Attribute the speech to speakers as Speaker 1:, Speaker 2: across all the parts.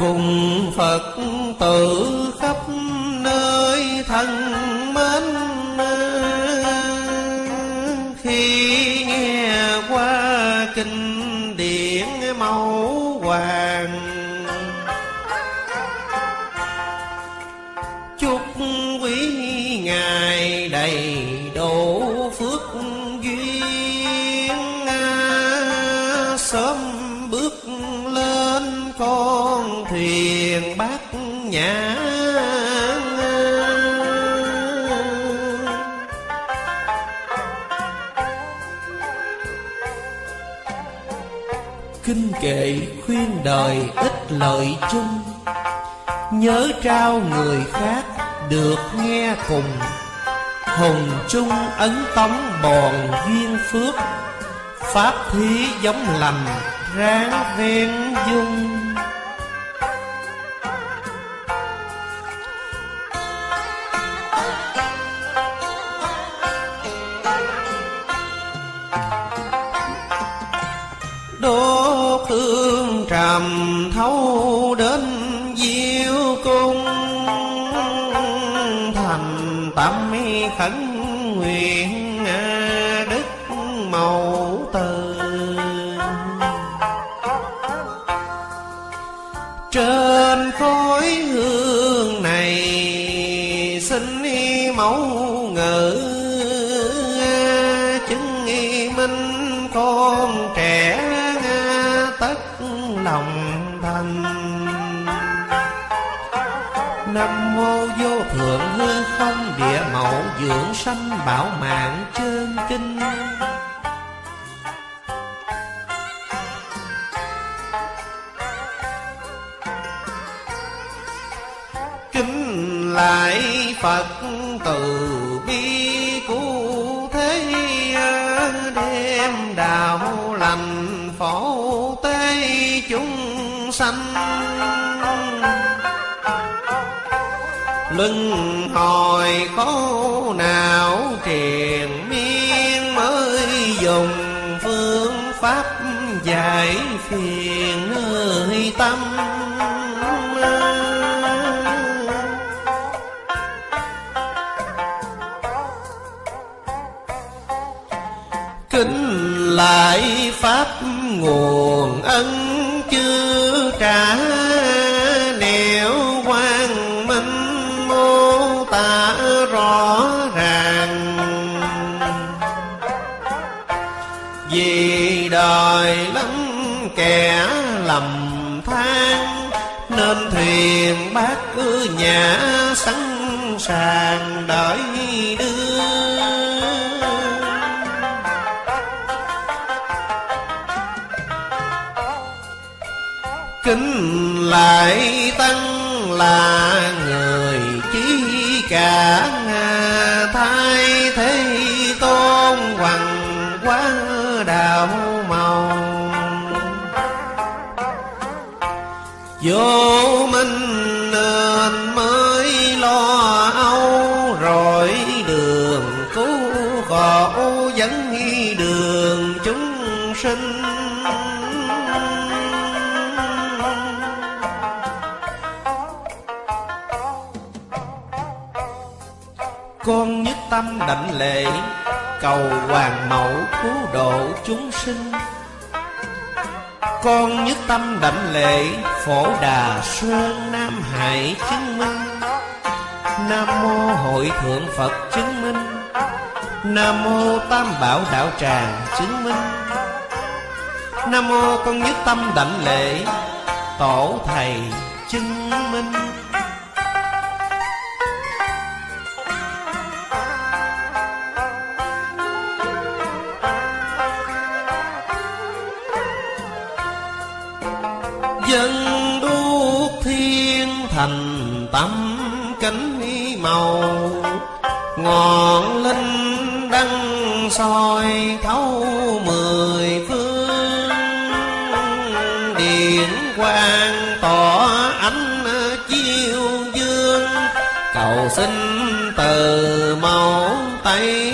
Speaker 1: cùng phật tử khắp nơi thân. Đời ít lợi chung. Nhớ trao người khác được nghe cùng. Hùng chung ấn tống bòn duyên phước. Pháp thí giống lành, ráng ven dung. Phật từ bi cứu thế Đem đạo lành phổ tế chúng sanh. Lưng hồi khổ nào triền miên mới dùng phương pháp giải phiền nơi tâm. Sàng đợi đưa kính lại tăng là người chí cả thay thế tôn hoàng quá đạo màu. Vô tâm đảnh lễ, cầu hoàng mẫu cứu độ chúng sinh. Con nhất tâm đảnh lễ, phổ đà sơn nam hải chứng minh. Nam mô hội thượng phật chứng minh. Nam mô tam bảo đạo tràng chứng minh. Nam mô con nhất tâm đảnh lễ, tổ thầy chứng tắm cánh màu, ngọn linh đăng soi thấu mười phương. Điện quang tỏ ánh chiêu dương, cầu xin từ màu tây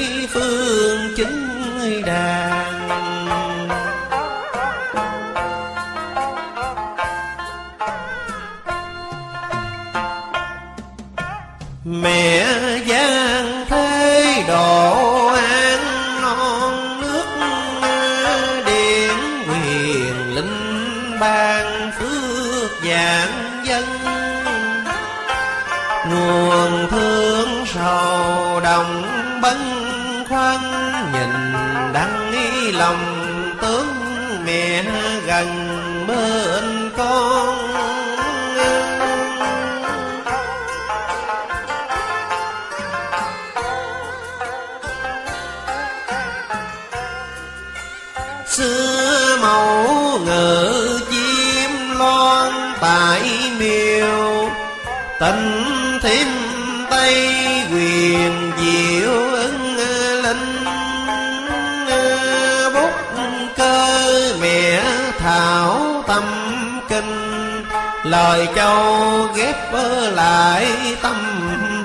Speaker 1: lời châu ghép lại tâm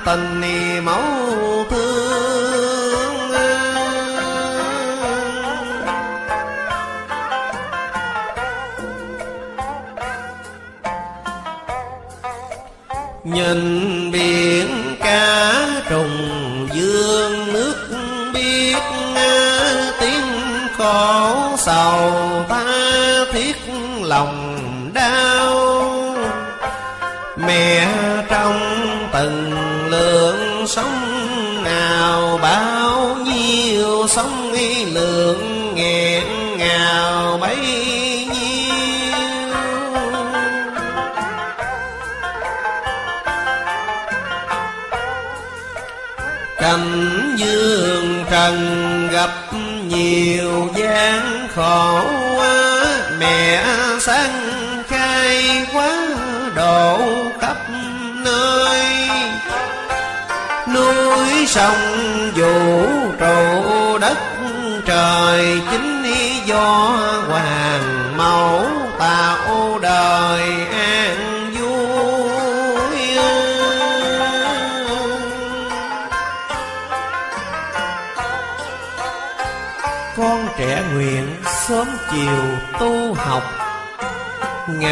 Speaker 1: tình mẫu thương. Nhìn biển khổ mẹ sanh khai quá độ khắp nơi. Núi sông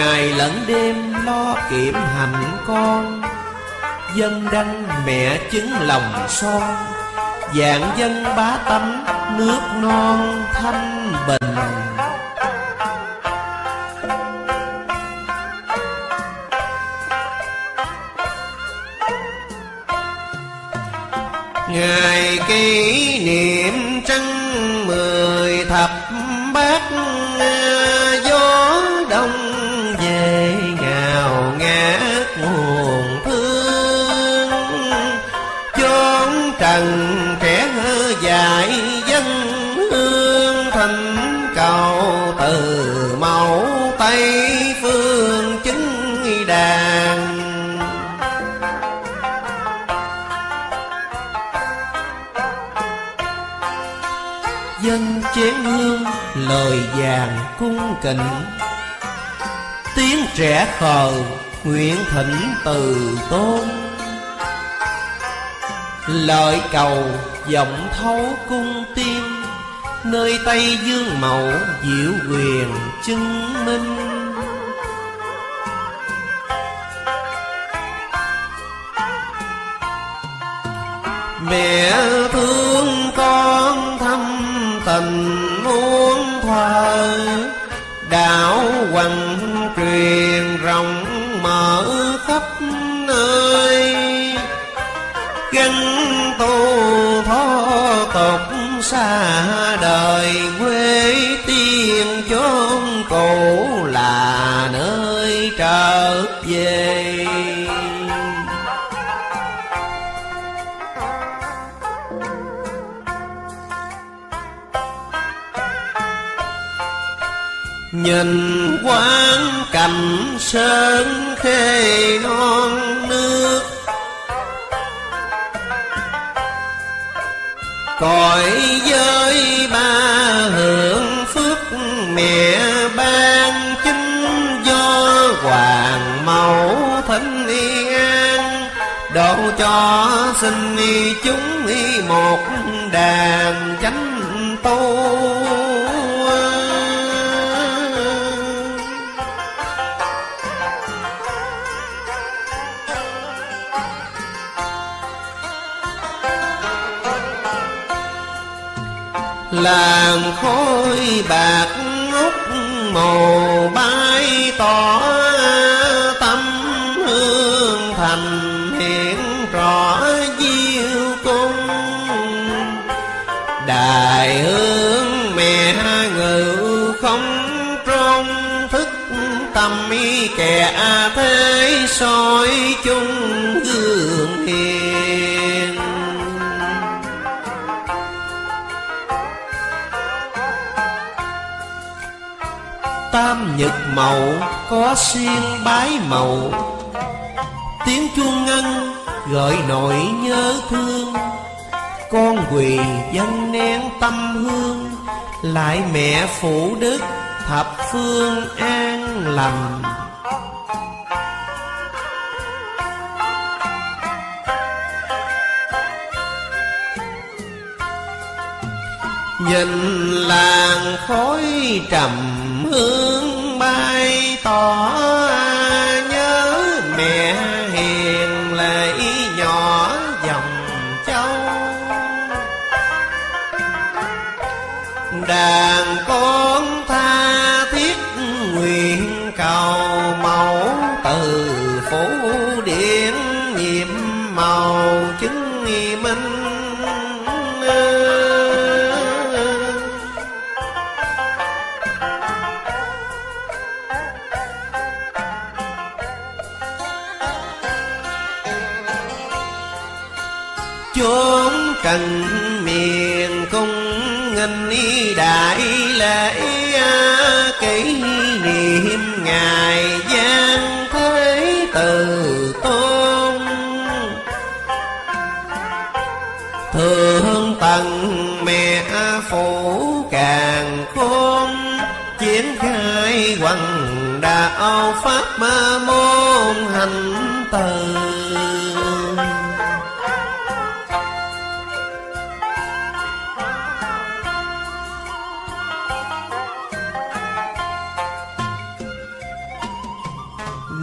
Speaker 1: ngày lẫn đêm lo kiểm hạnh con, dân đăng mẹ chứng lòng son. Dạng dân bá tánh, nước non thanh bình. Ngày kỷ cung kính. Tiếng trẻ khờ nguyện thỉnh từ tôn. Lời cầu giọng thấu cung tiên nơi tây dương mẫu diệu quyền chân Nhìn quán cảnh sơn khê non nước. Cõi giới ba hưởng phước mẹ ban chính do hoàng mẫu thánh y an Độ cho sinh y chúng y một đàn chánh tu. làng khói bạc ngốc màu bay tỏ tâm hương thành hiện rõ diêu cung. Đại hương mẹ ngự không trong thức tâm kẻ thế soi chung gương. Nhật mậu có xiên bái mậu tiếng chuông ngân gợi nỗi nhớ thương. Con quỳ dân nén tâm hương, lại mẹ phủ đức thập phương an lành. Nhìn làng khói trầm hương bay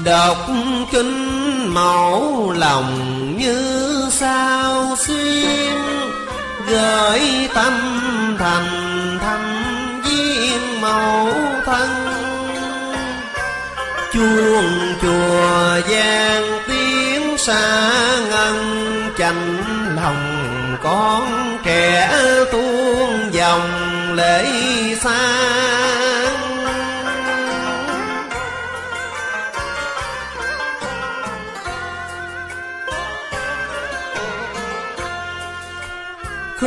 Speaker 1: Đọc kinh mẫu lòng như sao xuyên, Gửi tâm thành thăm viên mẫu thân. Chuông chùa gian tiếng xa ngân chành lòng con trẻ tuôn dòng lễ sang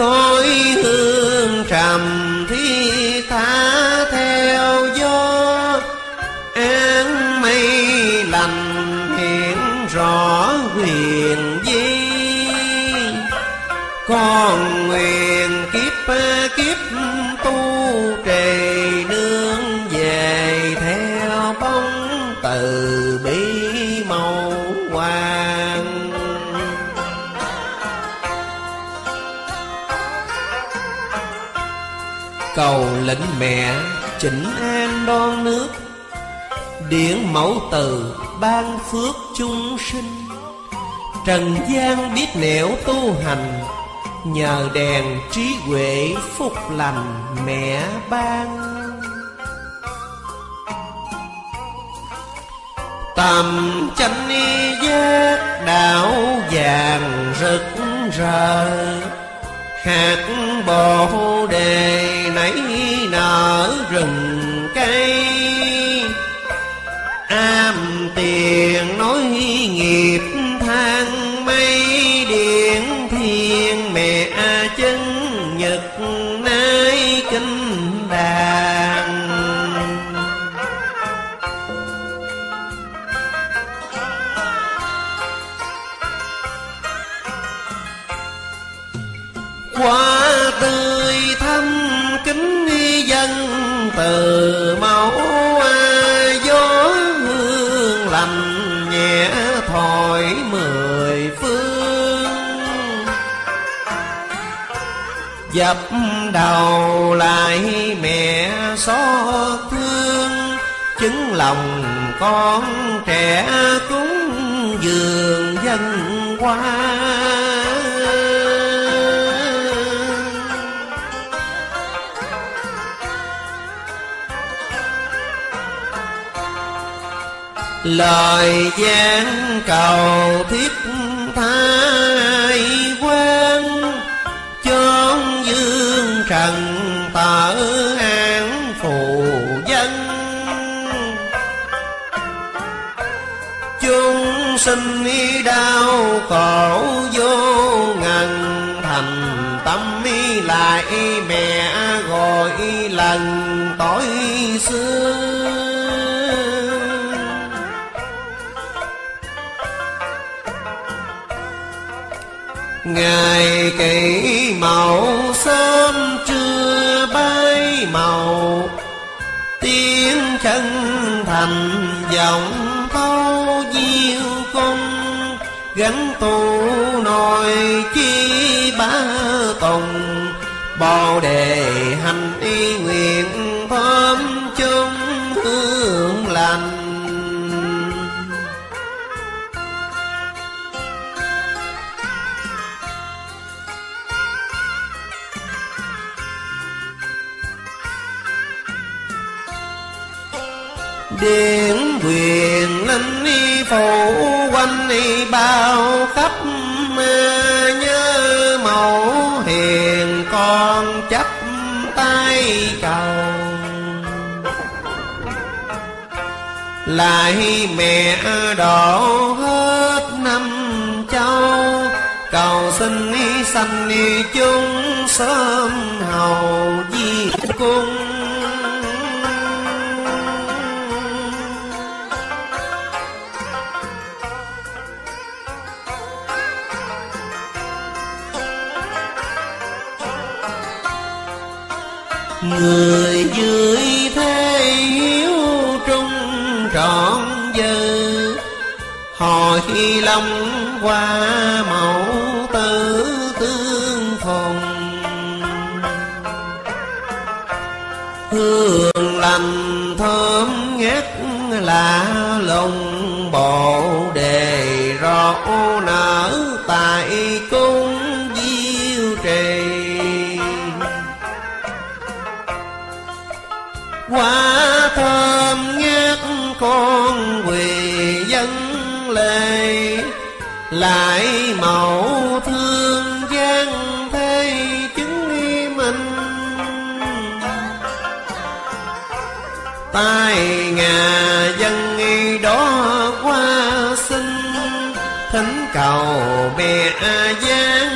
Speaker 1: khói hương trầm thi tha. Lĩnh mẹ, chỉnh an đo nước. Điện mẫu từ, ban phước chung sinh. Trần gian biết nẻo tu hành, nhờ đèn trí huệ phúc lành mẹ ban. Tầm chánh giác đạo vàng rực rỡ hạt bồ đề nảy nở rừng cây. Am tiền nói nghiệp than dập đầu lại mẹ xót thương, chứng lòng con trẻ cúng dường dân qua lời gian cầu thiết tha sinh đau khổ vô ngần thành tâm lại mẹ gọi lần tối xưa. Ngày kỷ màu sớm trưa bay màu, Tiếng chân thành giọng Gắn tu nội chi ba tùng Bồ đề hành y nguyện thơm chung hương lành. Điện quyền linh y phủ quanh bao khắp nhớ mẫu hiền con chấp tay cầu. Lại mẹ đổ hết năm châu, cầu xin sanh chung sớm hầu di cung. Người dưới thế hiếu trung trọn dư hồi long qua mẫu tử tương phùng hương lành thơm ngát là lùng bộ đề rõ nở tại cung. Quả thơm ngát con quỳ dân lệ, lại mẫu thương gian thế chứng minh. Tai ngà dân đó qua sinh, thỉnh cầu mẹ giang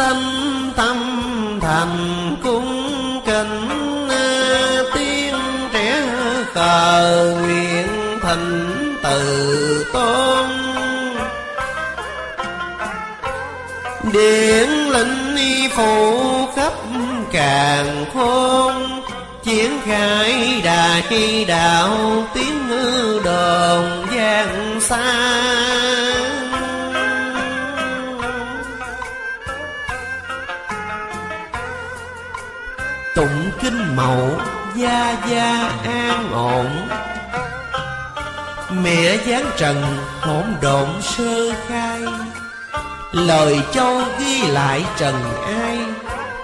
Speaker 1: sanh tâm à, thành cung kính tiên trẻ cờ nguyện thịnh từ tôn. Điện linh y phụ khắp càng khôn triển khai đại đạo tiếng đồn gian xa. Kinh mẫu, gia gia an ổn. Mẹ giáng trần hỗn độn sơ khai, lời châu ghi lại trần ai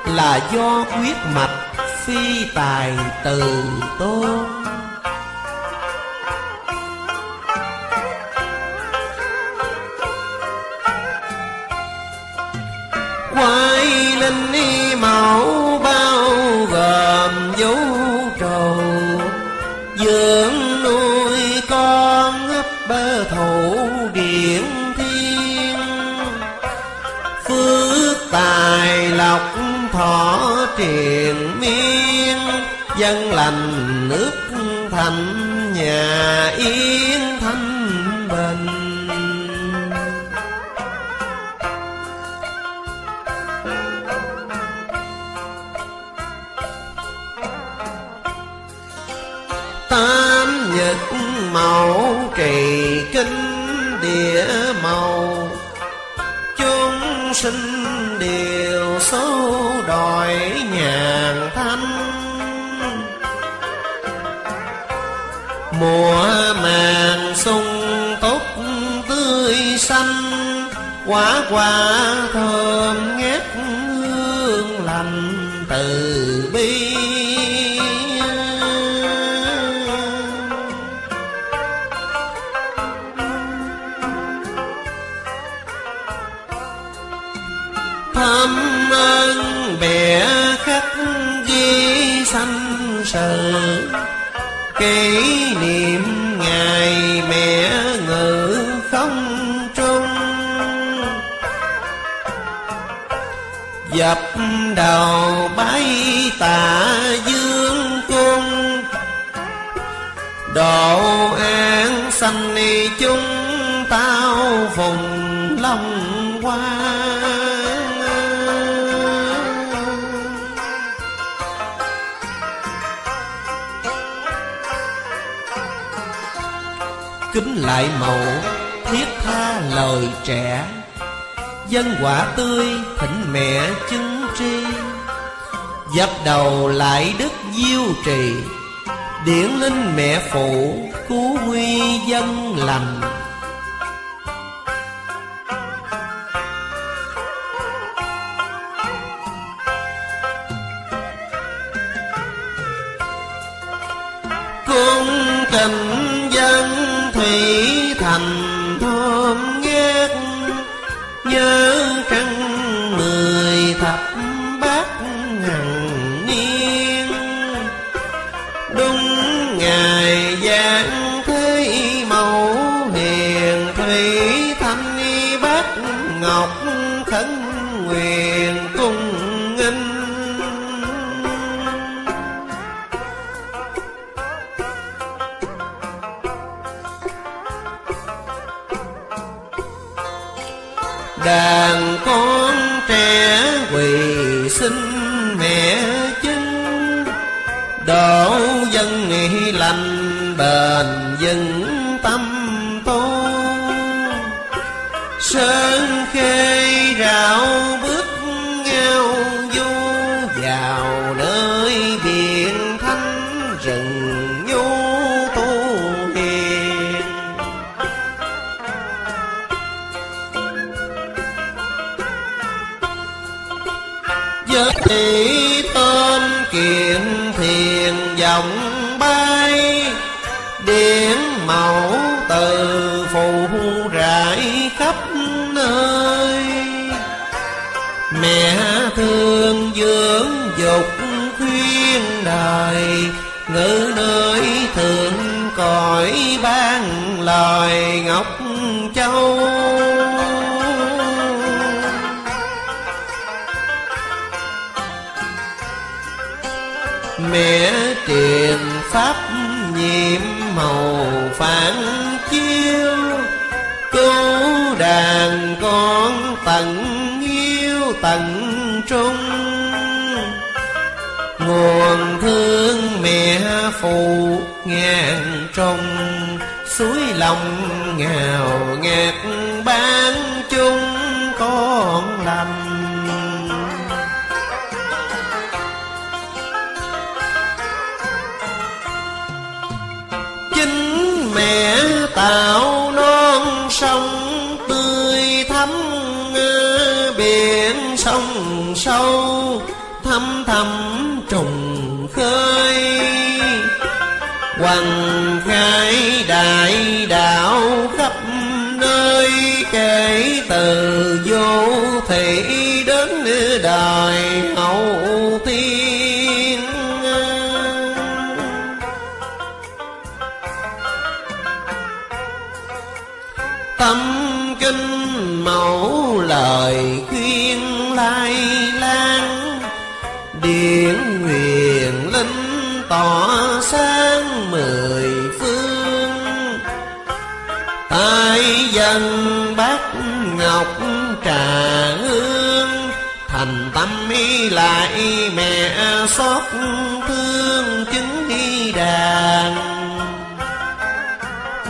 Speaker 1: là do quyết mạch phi tài từ tôn. Triền miên dân lành nước thành nhà yên thanh. Mùa màng sung tốt tươi xanh quả quả thơm dập đầu bái tạ dương cung. Độ an sanh ni chúng tao vùng long hoa kính lại mẫu thiết tha lời trẻ. Dân quả tươi thỉnh mẹ chứng Dập đầu lại đức diêu trì Điển linh mẹ phụ Cứu nguy dân lành.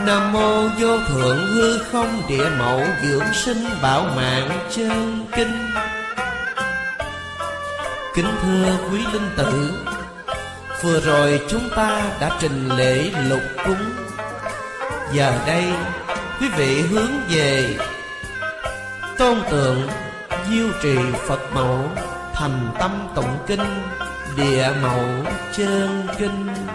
Speaker 1: nam mô vô thượng hư không địa mẫu dưỡng sinh bảo mạng chân kinh. Kính thưa quý linh tử, vừa rồi chúng ta đã trình lễ lục cúng. Giờ đây, quý vị hướng về tôn tượng diêu trì phật mẫu thành tâm tụng kinh địa mẫu chân kinh.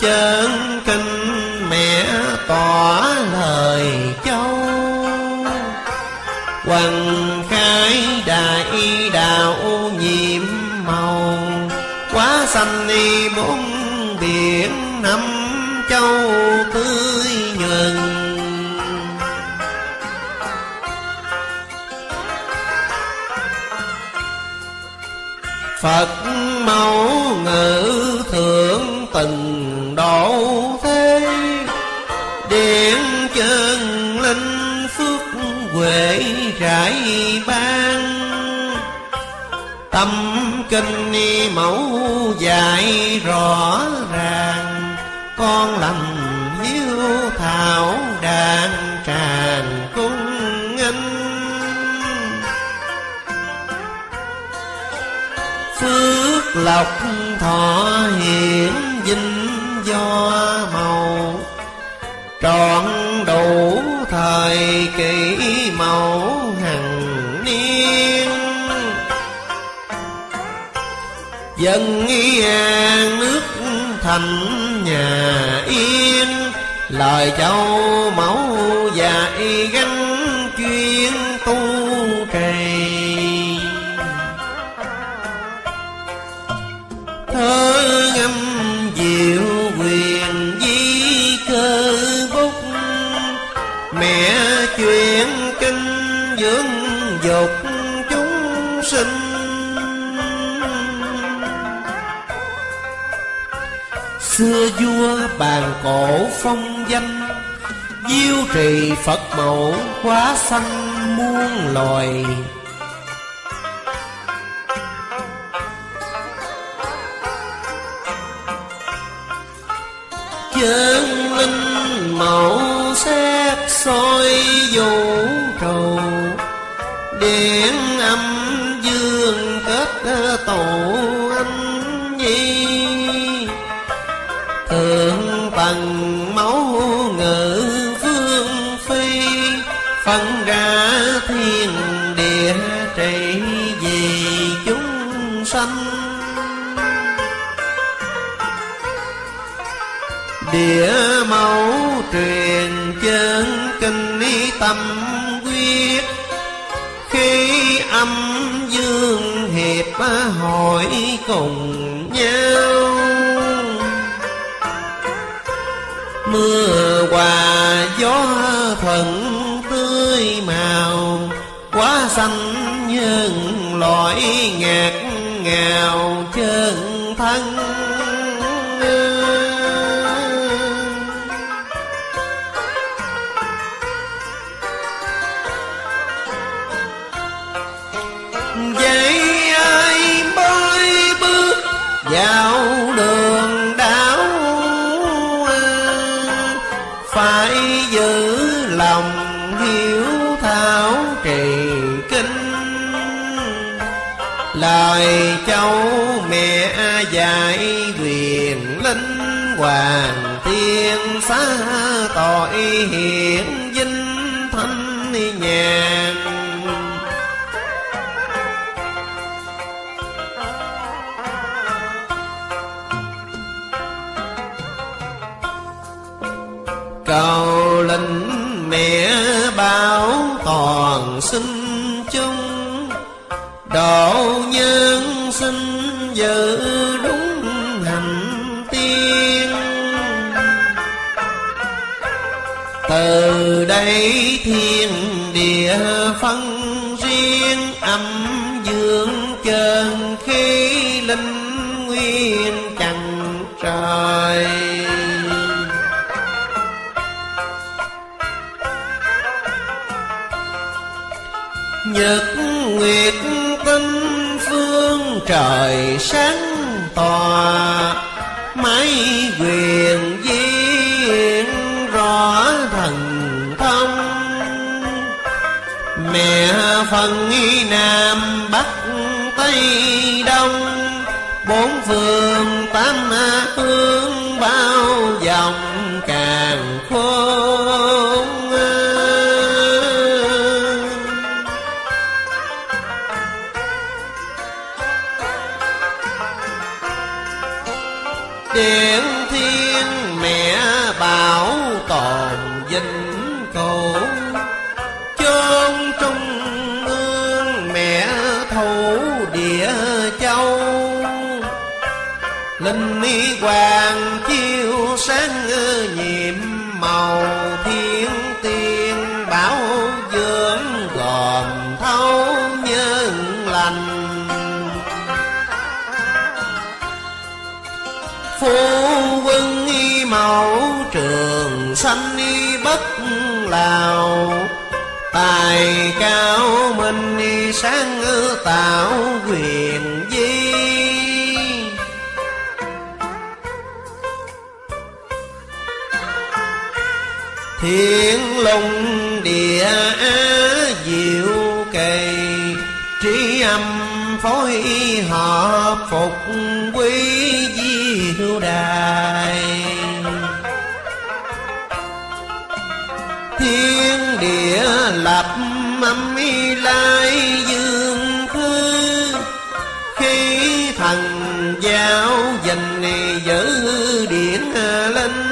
Speaker 1: chân kinh mẹ tỏ lời châu. Quần khai đại đạo nhiệm màu, Quá xanh đi bốn biển năm châu tươi nhuận Phật mẫu ngữ thượng tình kinh ni mẫu dạy rõ ràng, con lầm hiếu thảo đàn tràn cung nghênh. Phước lộc thọ hiển vinh do màu, trọn đủ thời kỳ dân nghĩa nước thành nhà yên lời châu mẫu dạy gắn cổ phong danh. Diêu trì Phật mẫu quá sanh muôn loài. Chân linh mẫu xét soi vũ trụ điện âm dương kết tổ mẫu truyền chân kinh ni tâm quyết. Khi âm dương hiệp hội cùng nhau, mưa hòa gió thuận tươi màu, quá xanh nhân loại ngạt ngào chân thân. Vậy ai mới bước vào đường đạo phải giữ lòng hiếu thảo trì kinh lời cháu mẹ dạy quyền linh hoàng thiên xá tội hiện cao minh sáng tạo quyền di thiên lùng địa á diệu kỳ trí âm phối hợp phục quý diệu đài. Thiên địa lập lai dương thư khi thần giáo dình giữ điển linh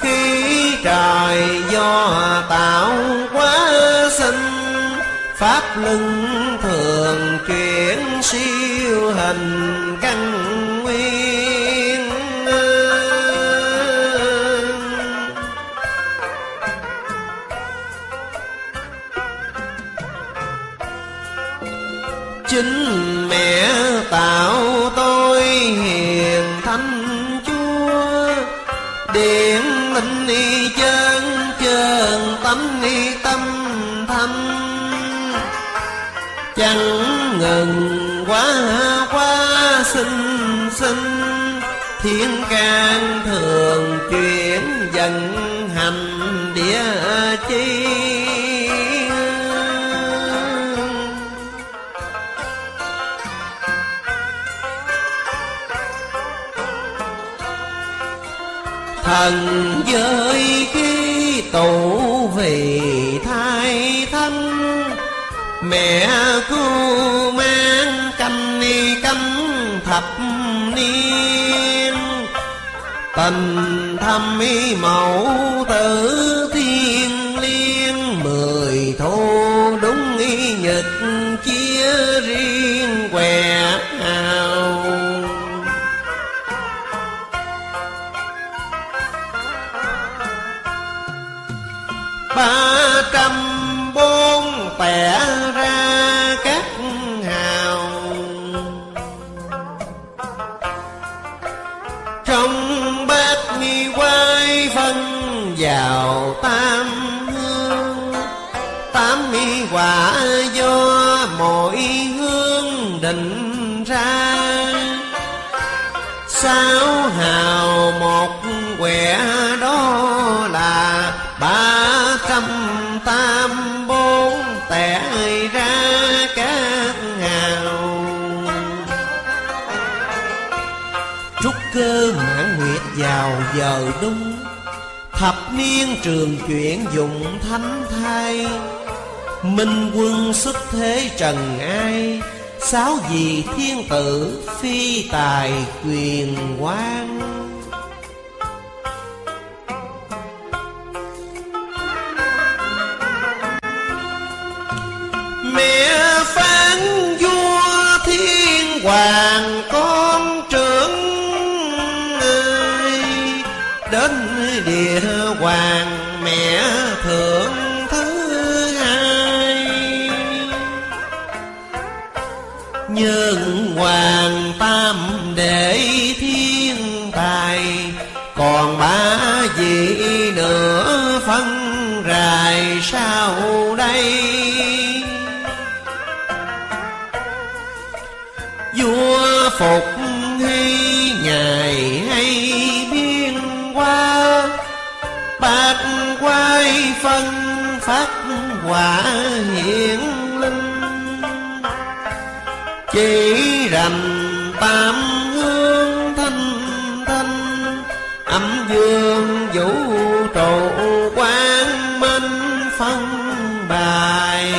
Speaker 1: khi trời do tạo quá sinh pháp luân thường chuyển siêu hình chẳng ngừng quá quá sinh sinh thiên can thường chuyển dần hành địa chi. Thần giới khi tụ vị mẹ cứu mang canh ni canh thập niên. Tình thâm y mẫu tử quả do mỗi hương định ra. Sáu hào một quẻ đó là ba trăm tam bốn tẻ ra các hào trúc cơ mãn nguyệt vào giờ đúng thập niên trường chuyển dụng thánh thai minh quân xuất thế trần ai? Sáu vị thiên tử phi tài quyền quan mẹ phán vua thiên hoàng con trưởng ơi đến địa hoàng mẹ thượng nhân hoàng tam để thiên tài, còn ba vị nữa phân rài sau đây? Vua phục hy ngày hay biên qua bạc quay phân phát quả hiện chỉ rành tam hương thanh thanh, âm dương vũ trụ quang minh phân bài.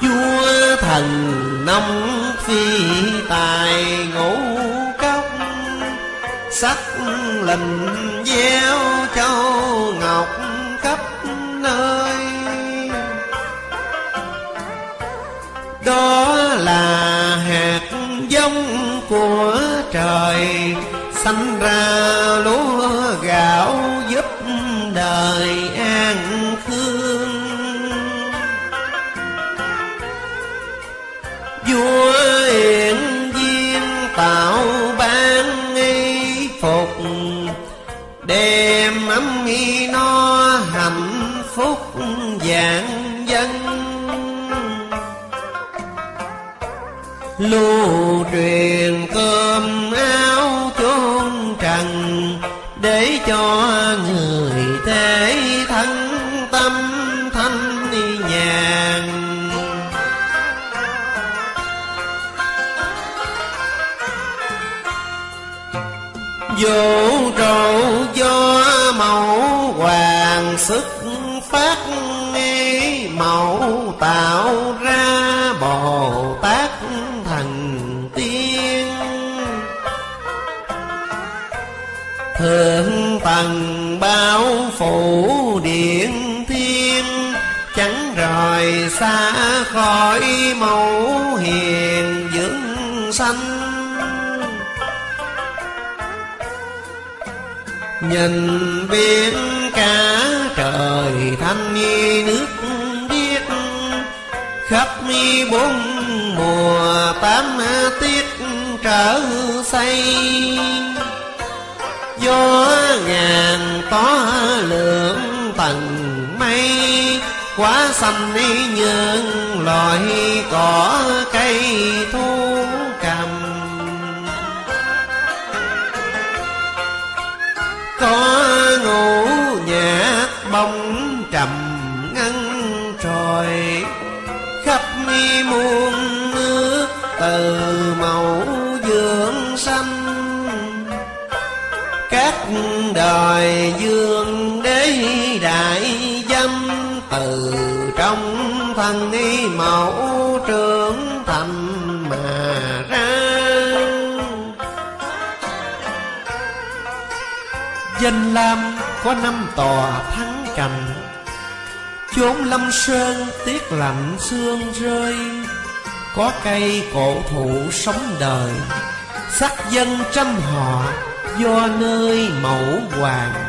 Speaker 1: Vua thần nông phi tài ngũ cốc, sắc lình gieo châu. Sanh Nhìn biển cả trời thanh như nước biếc Khắp mi bốn mùa tám tiết trở xây Gió ngàn tó lượng tầng mây, Quá xanh như những loài cỏ cây thu. Ngủ nhạc bóng trầm ngân trời khắp mi muôn nước từ màu dương xanh. Các đời dương đế đại dâm từ trong thân y mẫu trưởng thành mà ra. Danh Lam có năm tòa thắng cảnh, Chốn lâm sơn tiết lạnh sương rơi Có cây cổ thụ sống đời. Sắc dân trăm họ Do nơi mẫu hoàng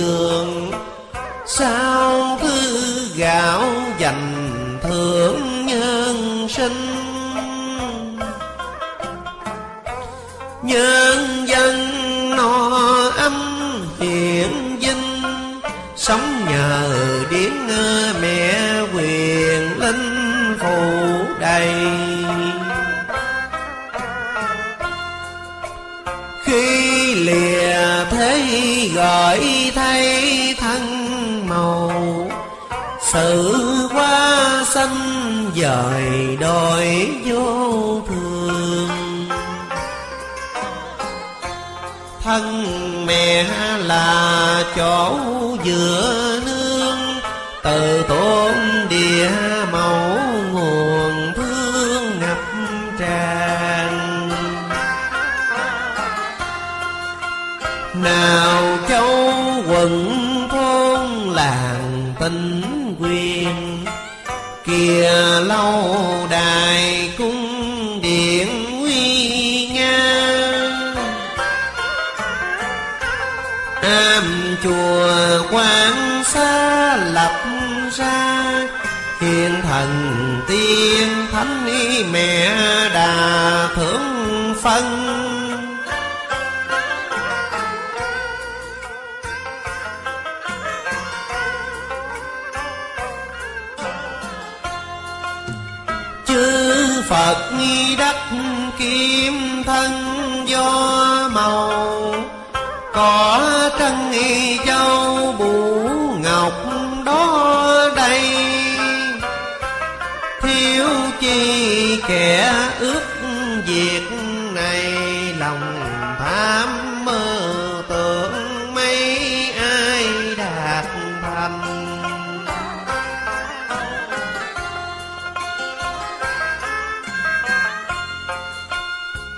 Speaker 1: vườn chỗ giữa quan xa lập ra, hiền thần tiên thánh mẹ đà thượng phân. Chư Phật nghi đắc kim thân do màu có trăng y châu bù ngọc đó đây. Thiếu chi kẻ ước việc này, lòng tham mơ tưởng mấy ai đạt thành.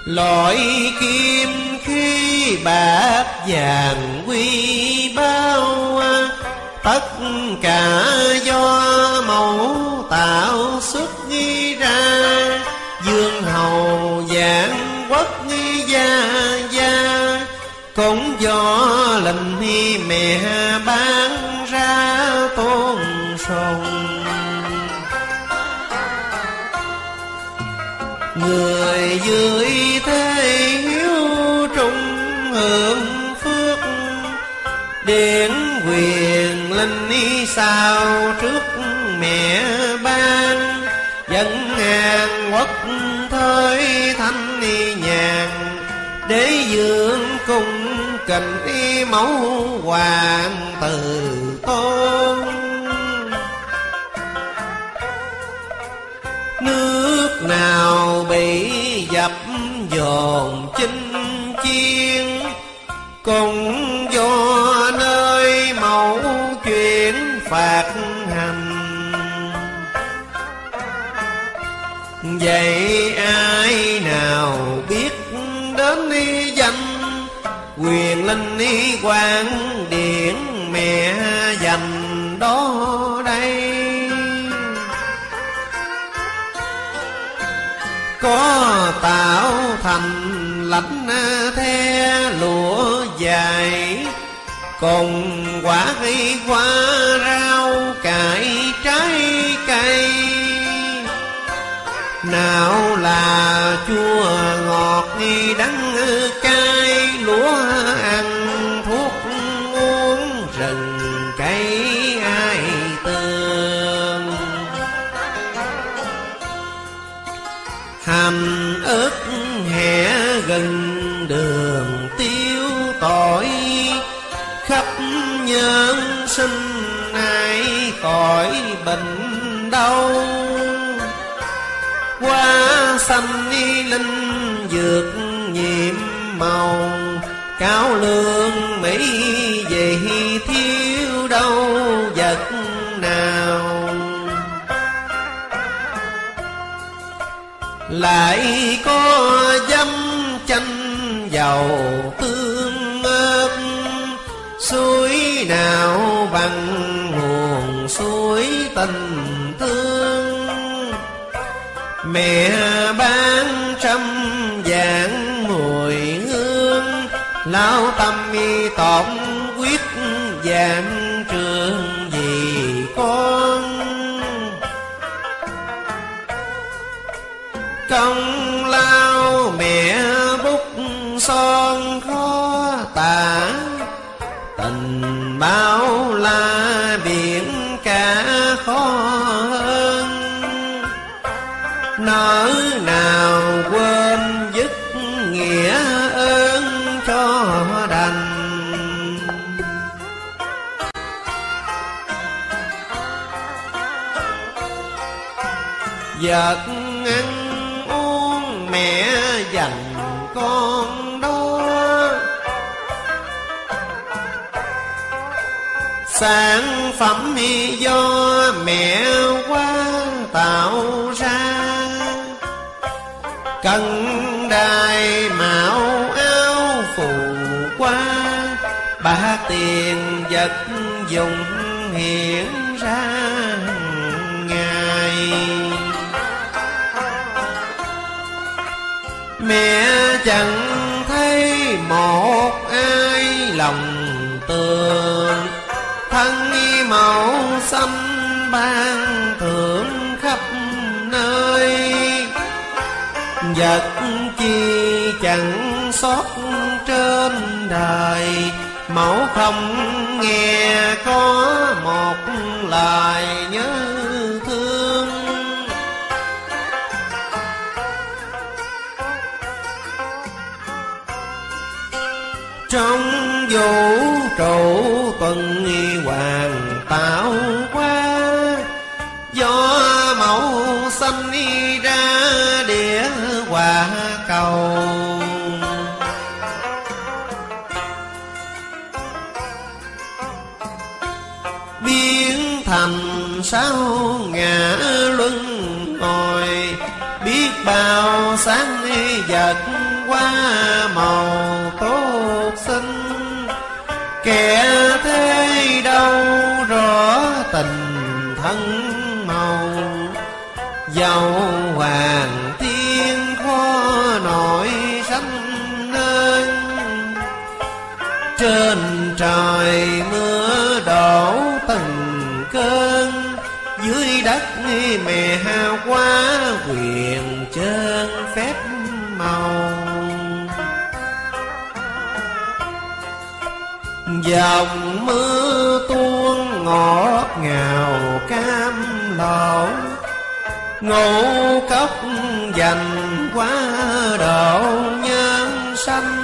Speaker 1: Loại kim khi bạc vàng quy bao tất cả do mẫu tạo xuất nghi ra. Dương hầu giảng quốc nghi gia gia, cũng do lệnh hi mẹ ban ra tôn sùng. Người dưới sao trước mẹ ban? Dân ngàn quốc thới thanh nhàn để dưỡng cung kình y mẫu hoàng từ tôn. Nước nào bị dập dồn chinh chiến, cùng vậy ai nào biết đến y danh? Quyền linh y quan điển mẹ dành đó đây. Có tạo thành lãnh the lụa dài, cùng quả cây hoa rau cải nào là chua ngọt nghi đắng cay lúa ăn, thuốc uống rừng cây ai tương hàm ớt hẹ gần đường tiêu tỏi, khắp nhân sinh ai cõi bệnh đau qua xanh y linh dược nhiệm màu, cao lương mỹ về thiếu đâu vật nào. Lại có dâm chanh dầu tương ớt, suối nào bằng nguồn suối tình thương mẹ bán trăm dạng mùi hương, lao tâm y tổng quyết dạng trường vì con. Công lao mẹ bút son khó tả, tình bao la biển cả khó nào quên dứt nghĩa ơn cho đành. Vật ăn uống mẹ dành con đó. Sản phẩm do mẹ qua tạo ra cần đai mạo áo phù qua bạc tiền vật dùng hiện ra ngày. Mẹ chẳng thấy một ai lòng tường, thân màu xanh ban. Vật chi chẳng sót trên đời mẫu không nghe có một lời nhớ thương. Trong vũ trụ tuần hoàng tạo cầu. Biến thành sao ngã luân hồi, biết bao sáng vật qua màu tốt xinh. Kẻ thế đâu rõ tình thân trời mưa đổ từng cơn, dưới đất mẹ hao quá quyền trơn phép màu. Dòng mưa tuôn ngọt ngào cam lộ ngũ cốc dành quá độ nhân sanh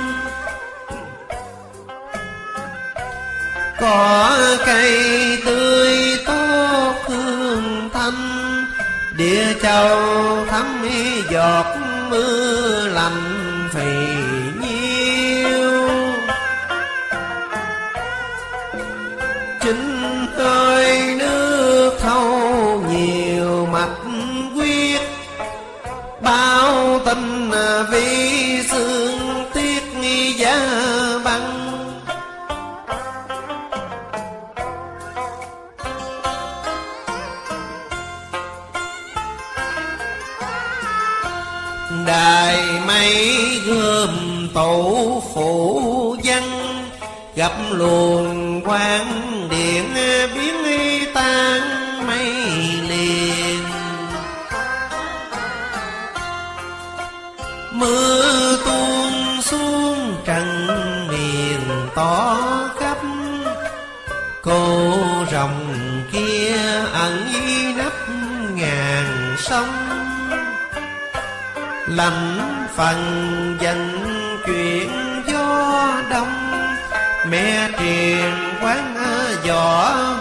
Speaker 1: có cây tươi tốt hương thanh địa châu thắm giọt mưa lành phì nhiêu. Chính ơi nước thâu nhiều mạch quyết, bao tình vi mấy mây gươm tổ phủ văn, gặp luồng quang điện biến tan mây liền. Mưa tuôn xuống trần miền tỏ khắp, cô rồng kia ẩn nấp ngàn sông. Lạnh phần dần chuyện gió đông mẹ truyền quán à, võ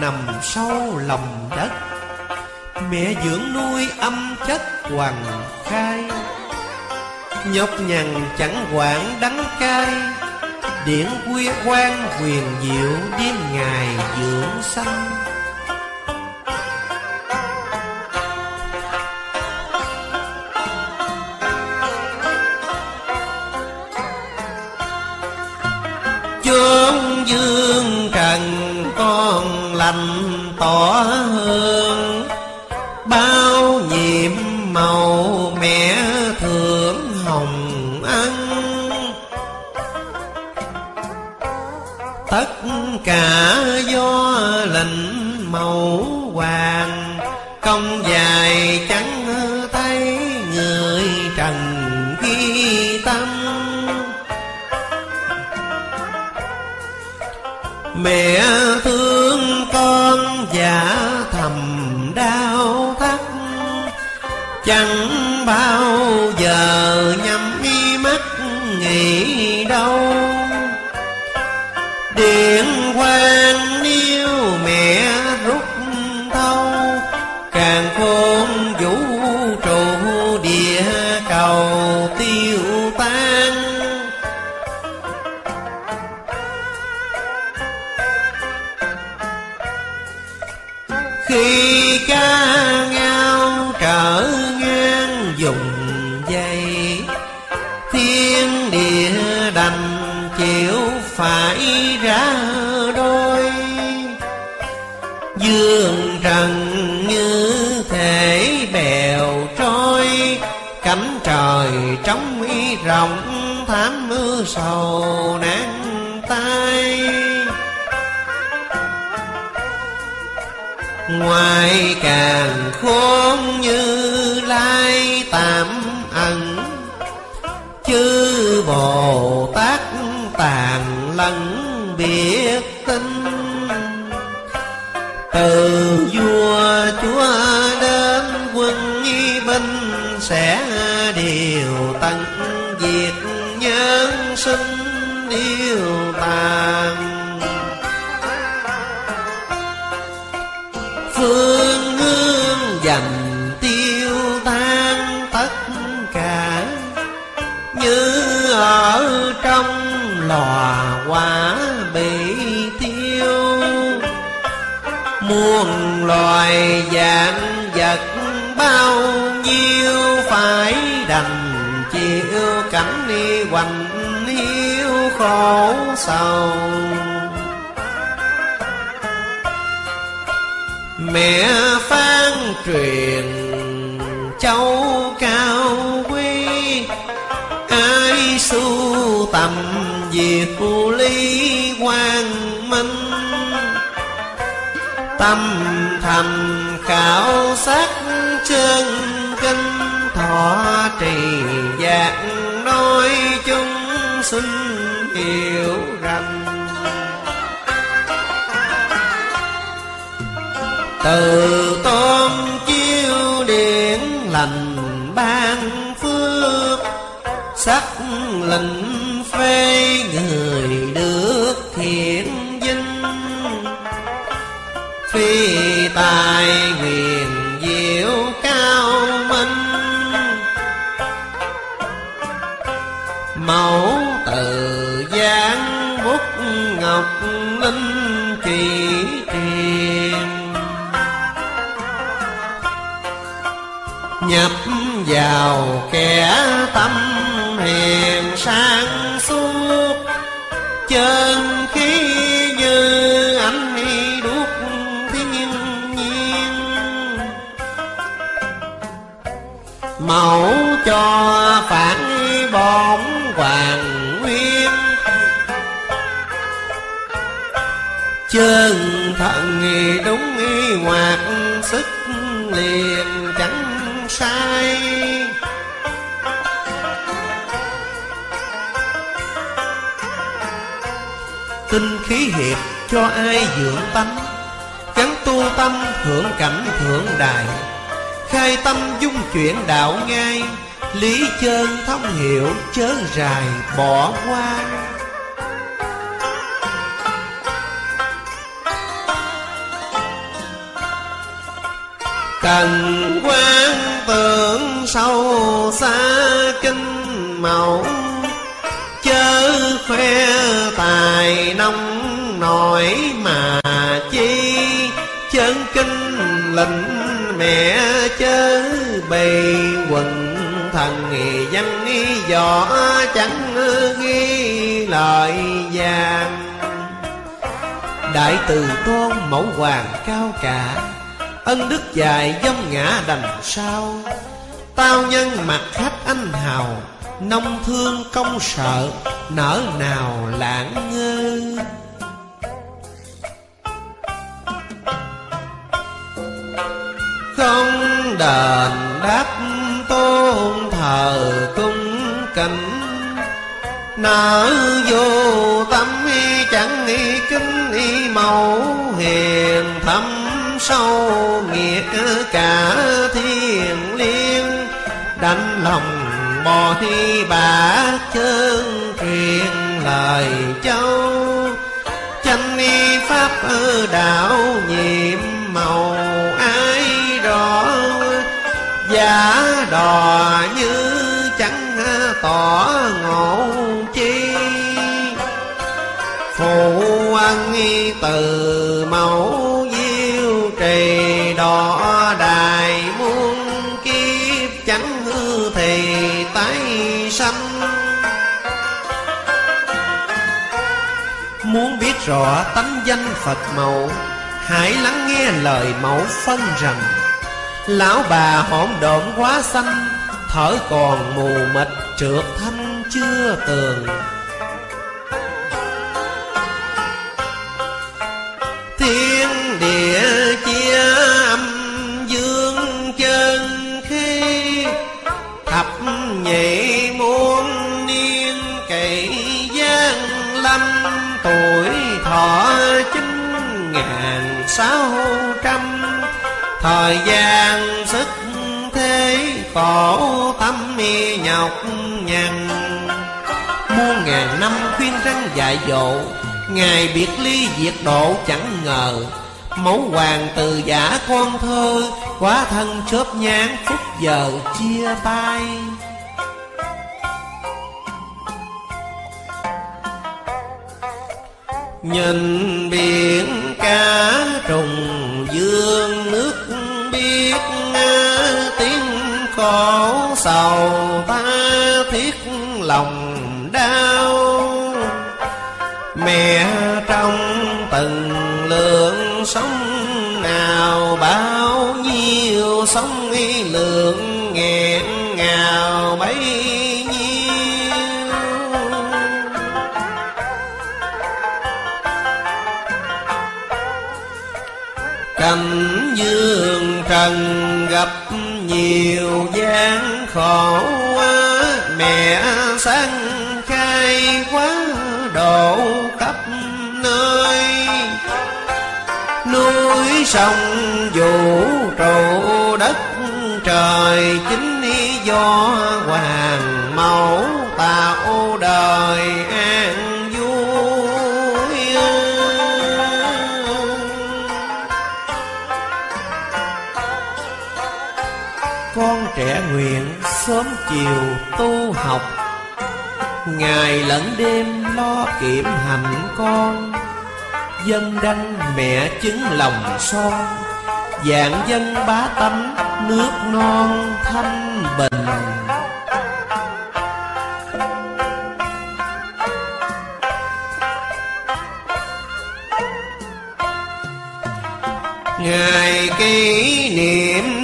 Speaker 1: nằm sâu lòng đất. Mẹ dưỡng nuôi âm chất hoàng khai. Nhọc nhằn chẳng quản đắng cay. Điển quy quan quyền diệu, đêm ngày dưỡng sanh. Lành tỏ hương. Bao cánh trời trống rộng thám mưa sầu nắng tay ngoài càng khôn như lai tạm ẩn, chư bồ tát tàn lẫn biết tin từ vua chúa đến quân nghi binh sẽ điều tận diệt nhân sinh điều tàn. Phương hương dành tiêu tan tất cả, như ở trong lò quả bị tiêu. Muôn loài dạng vật bao nhiêu phải đành chịu cảnh ni hoành hiếu khổ sầu. Mẹ phan truyền châu cao quý, ai su tầm việc lý quang minh. Tâm thầm khảo sát chân kinh thọ trì dạng nói chúng sinh hiểu rằng từ tôn chiêu điện lành ban phước, sắc lệnh phê người được thiện vinh. Phi tài nguyện mẫu từ giáng bút ngọc linh trì truyền nhập vào kẻ tâm hiền sang suốt, chân khí như ánh đuốc thiên nhiên. Mẫu cho phản bổn chân thần đúng y hoạt, sức liền chẳng sai. Tinh khí hiệp cho ai dưỡng tâm, gắn tu tâm hưởng cảnh thượng đại khai tâm dung chuyển đạo ngay lý chân thông hiểu chớ rài bỏ qua. Cần quan tưởng sâu xa kinh mẫu, chớ khoe tài nông nổi mà chi. Chân kinh lệnh mẹ chớ bày quần thần văn võ chẳng ghi lời vàng. Đại từ tôn mẫu hoàng cao cả ân đức dài dông ngã đành sao tao nhân mặt khách anh hào, nông thương công sợ nở nào lãng ngơ. Không đền đáp tôn thờ cung cảnh nở vô tâm chẳng kính mẫu hiền thâm sâu nghiệt cả thiên liên đánh lòng bò thi bà chân truyền lời châu. Chánh ni pháp đạo nhiệm màu ai rõ giả đò như chẳng tỏ ngộ chi. Phụ ân từ rõ tánh danh phật mẫu, hãy lắng nghe lời mẫu phân rằng, lão bà hỗn độn quá xanh thở còn mù mịt trượt thanh chưa tường. Thọ chín ngàn sáu trăm. Thời gian sức thế khổ tâm mi nhọc nhằn. Muôn ngàn năm khuyên răng dạy dỗ, Ngài biệt ly diệt độ chẳng ngờ. Mẫu hoàng từ giả con thơ, Quá thân chớp nhán phút giờ chia tay. Nhìn biển cá trùng dương, nước biết tiếng khổ sầu ta thiết lòng đau. Mẹ trong từng lượng sống nào, bao nhiêu sống y lượng nghẹn ngào bấy nhiêu. Dương trần gặp nhiều gian khổ mẹ sáng khai quá độ khắp nơi. Núi sông vũ trụ đất trời, chính do hoàng mẫu tạo đời. Sớm chiều tu học. Ngày lẫn đêm lo kiểm hạnh con, Dân đăng mẹ chứng lòng son. Dạng dân bá tánh nước non thanh bình. Ngày kỷ niệm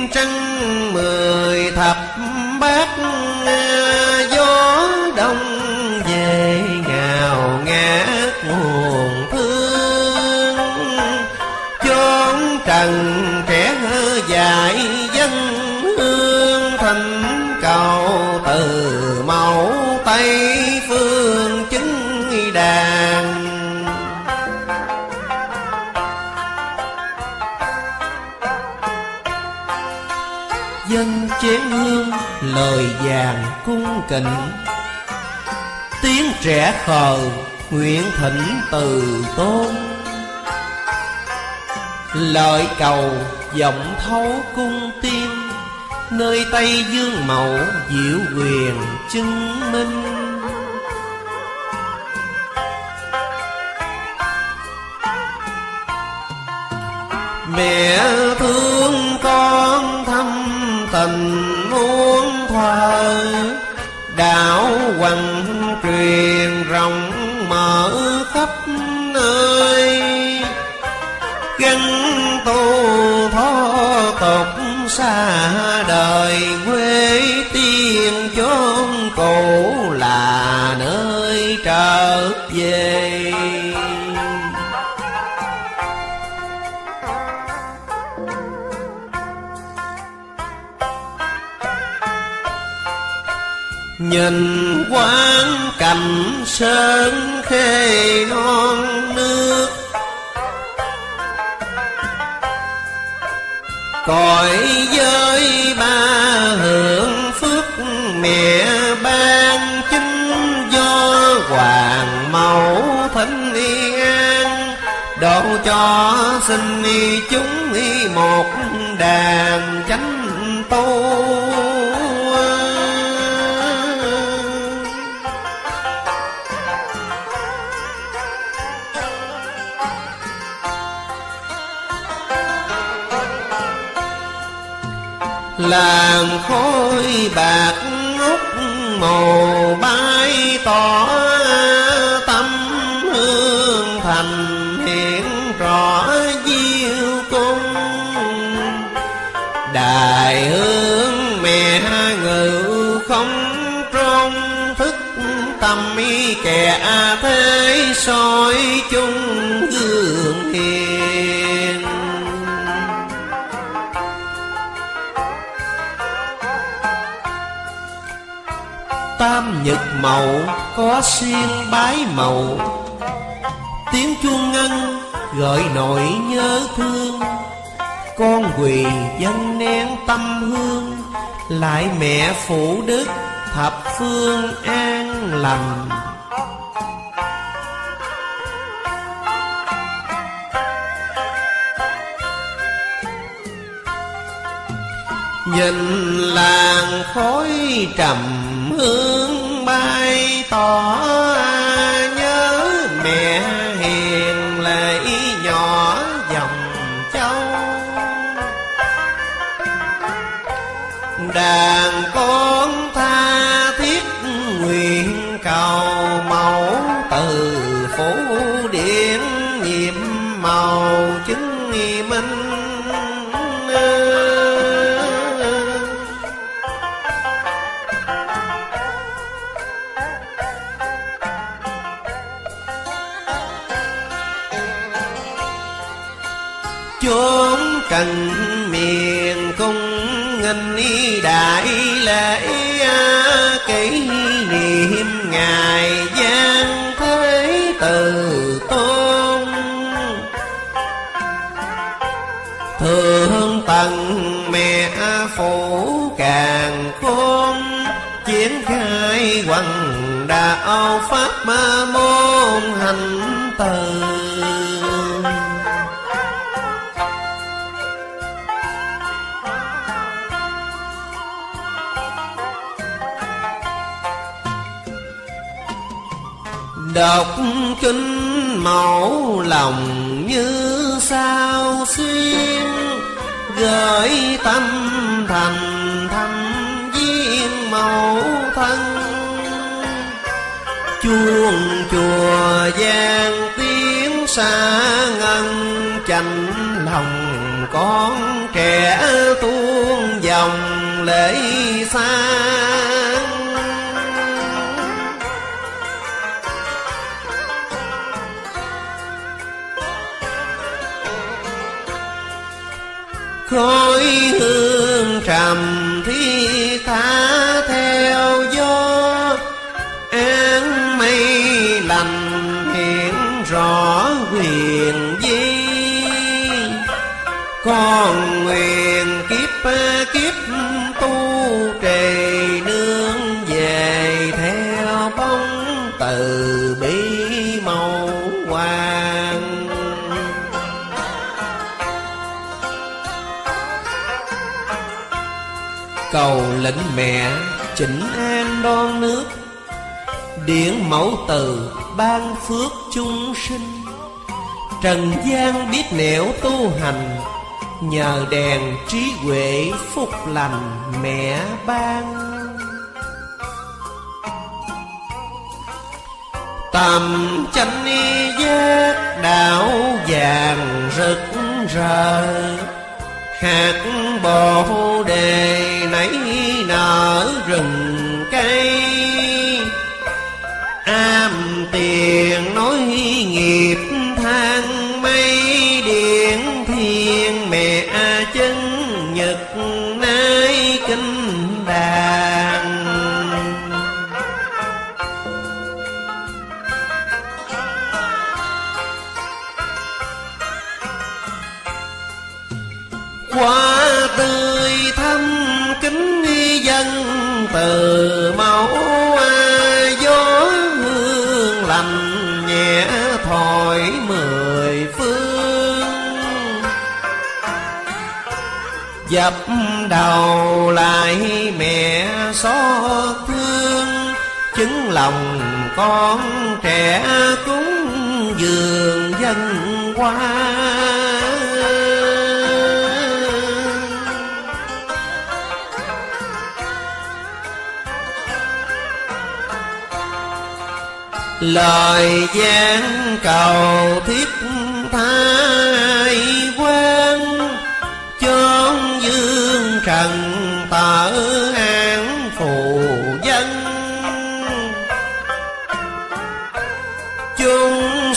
Speaker 1: kính. Tiếng trẻ khờ, nguyện thỉnh từ tôn. Lời cầu, giọng thấu cung tiên nơi tây dương mậu diệu quyền chứng minh. Mẹ thương con đạo sơn khê non nước. Cõi giới ba hưởng phước mẹ ban chính do hoàng mẫu thánh an độ cho sinh chúng một đàn chánh tu. Làng khói bạc ngút màu bay tỏ tâm hương thành hiện rõ diêu cung. Đại hương mẹ ngự không trong thức tâm kẻ thế soi chung. Màu mậu có xiên bái mậu tiếng chuông ngân gợi nỗi nhớ thương. Con quỳ dân nén tâm hương, lại mẹ phủ đức thập phương an lành. Nhìn làng khói trầm hương bay tỏ Đọc kinh mẫu lòng như sao xuyên, Gửi tâm thành thăm viên mẫu thân. Chuông chùa gian tiếng xa ngân chành lòng con trẻ tuôn dòng lễ sang mẫu từ ban phước chúng sinh. Trần gian biết nẻo tu hành, Nhờ đèn trí huệ phúc lành mẹ ban. Tầm chánh giác đạo vàng rực rỡ, hạt bồ đề nảy nở rừng cây am dập đầu lại mẹ xót thương. Chứng lòng con trẻ cúng dường dân qua lời gian cầu thiết tha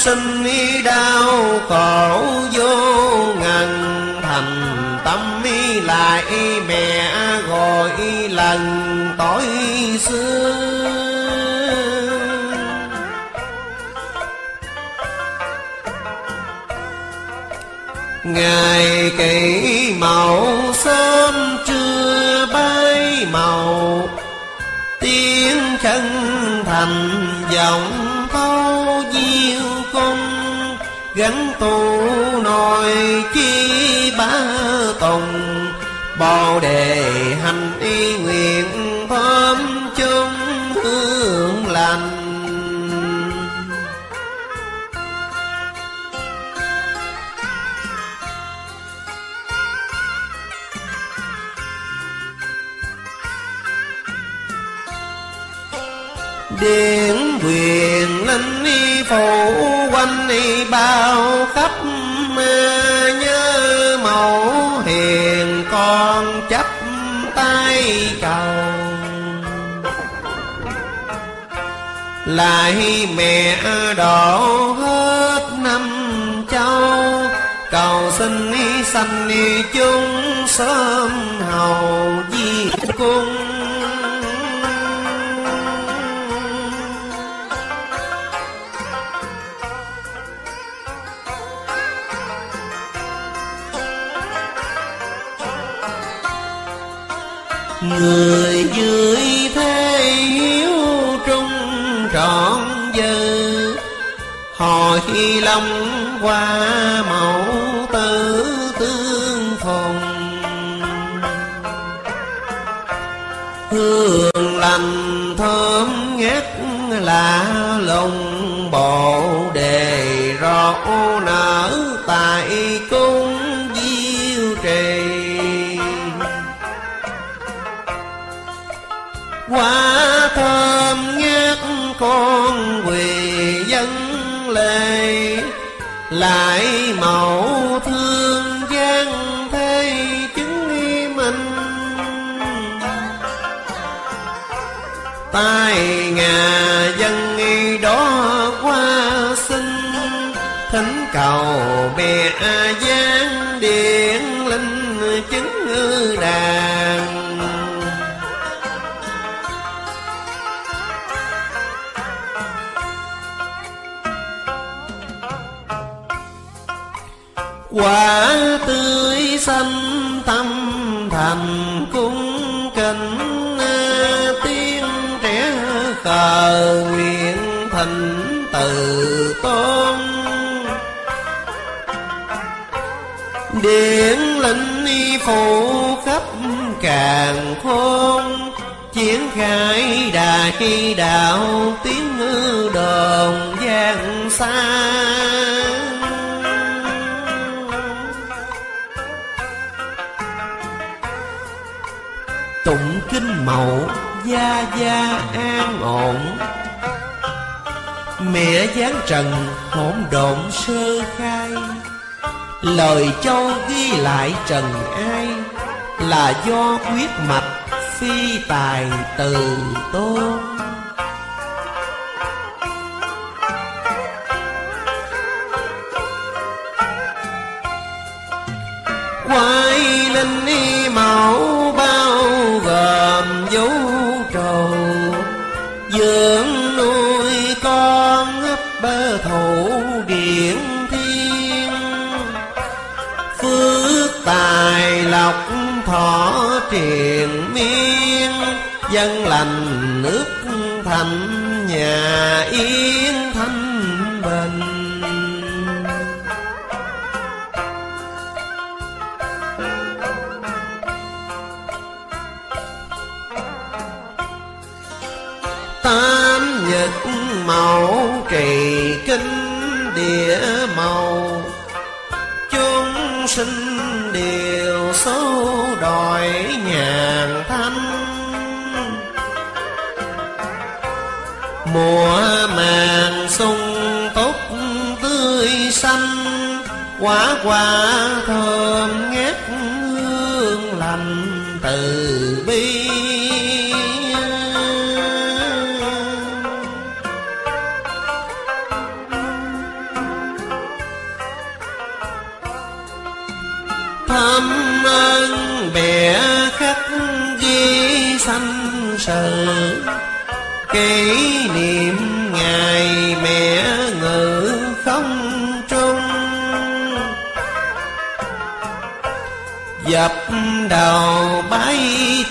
Speaker 1: sinh sinh đau, khổ vô ngần. Thành tâm lại, mẹ gọi lần tối xưa. Ngày kỷ màu sớm trưa bay màu, Tiếng chân thành giọng thâu Gắn tu nồi chi ba tùng Bồ đề hành y nguyện thơm chung hương lành. Điện quyền linh y phụ bao khắp nhớ mẫu hiền con chấp tay cầu. Lại mẹ đổ hết năm châu, cầu xin y sanh chung sớm hầu di cung. Người dưới thế hiếu trung trọn dư Hồi long qua mẫu tử tương phùng. Hương lành thơm ngát lạ lùng bộ đề rõ nở tại Quả thơm ngát con quỳ dân lệ Lại mẫu thương gian thế chứng minh Tai ngà dân y đó qua sinh Thỉnh cầu mẹ giang điện linh chứng đàn. Quả tươi xanh tâm thành cung kính à, tiên trẻ khờ nguyện thành từ tôn. Điện y phủ khắp càng khôn Chiến khai đại đạo tiếng đồn gian xa. Mẫu. Gia gia, an ổn. Mẹ giáng trần hỗn độn sơ khai. Lời châu ghi lại trần ai Là do quyết mạch phi tài từ tôn quay lên đi mẫu. Triền miên dân lành nước thành nhà yên. Mùa màng sung túc tươi xanh quả quả thơm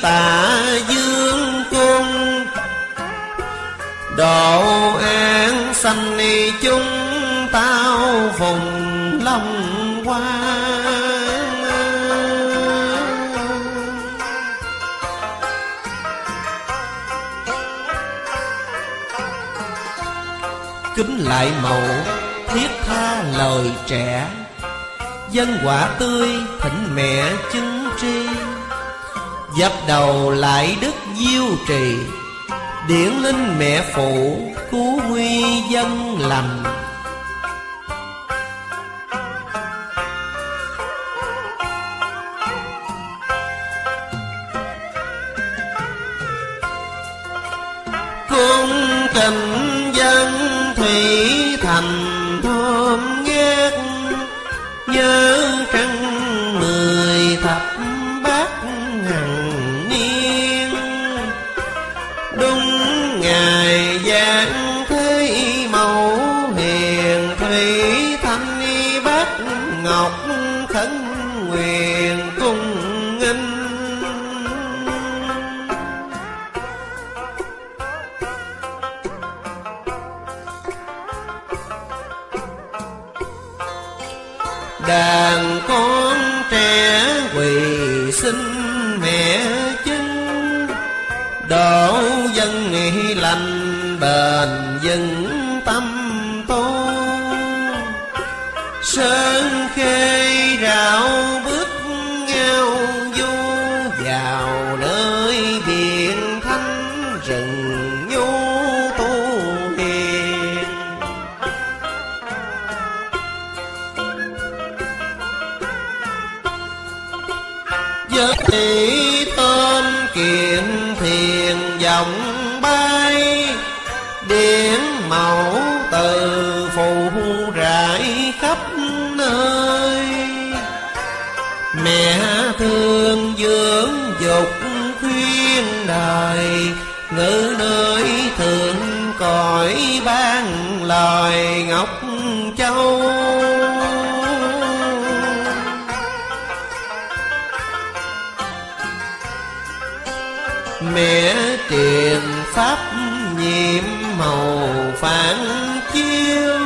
Speaker 1: tạ dương cung. Độ an sanh chúng tao phùng long hoa kính lại mẫu, thiết tha lời trẻ. Dân quả tươi thỉnh mẹ chứng dập đầu lại đức diêu trì điển linh mẹ phụ cứu huy dân lành. Đàn con trẻ quỳ xin mẹ chứng. Độ dân nghỉ lành bền dân nhau. Mẹ truyền pháp nhiệm màu phản chiếu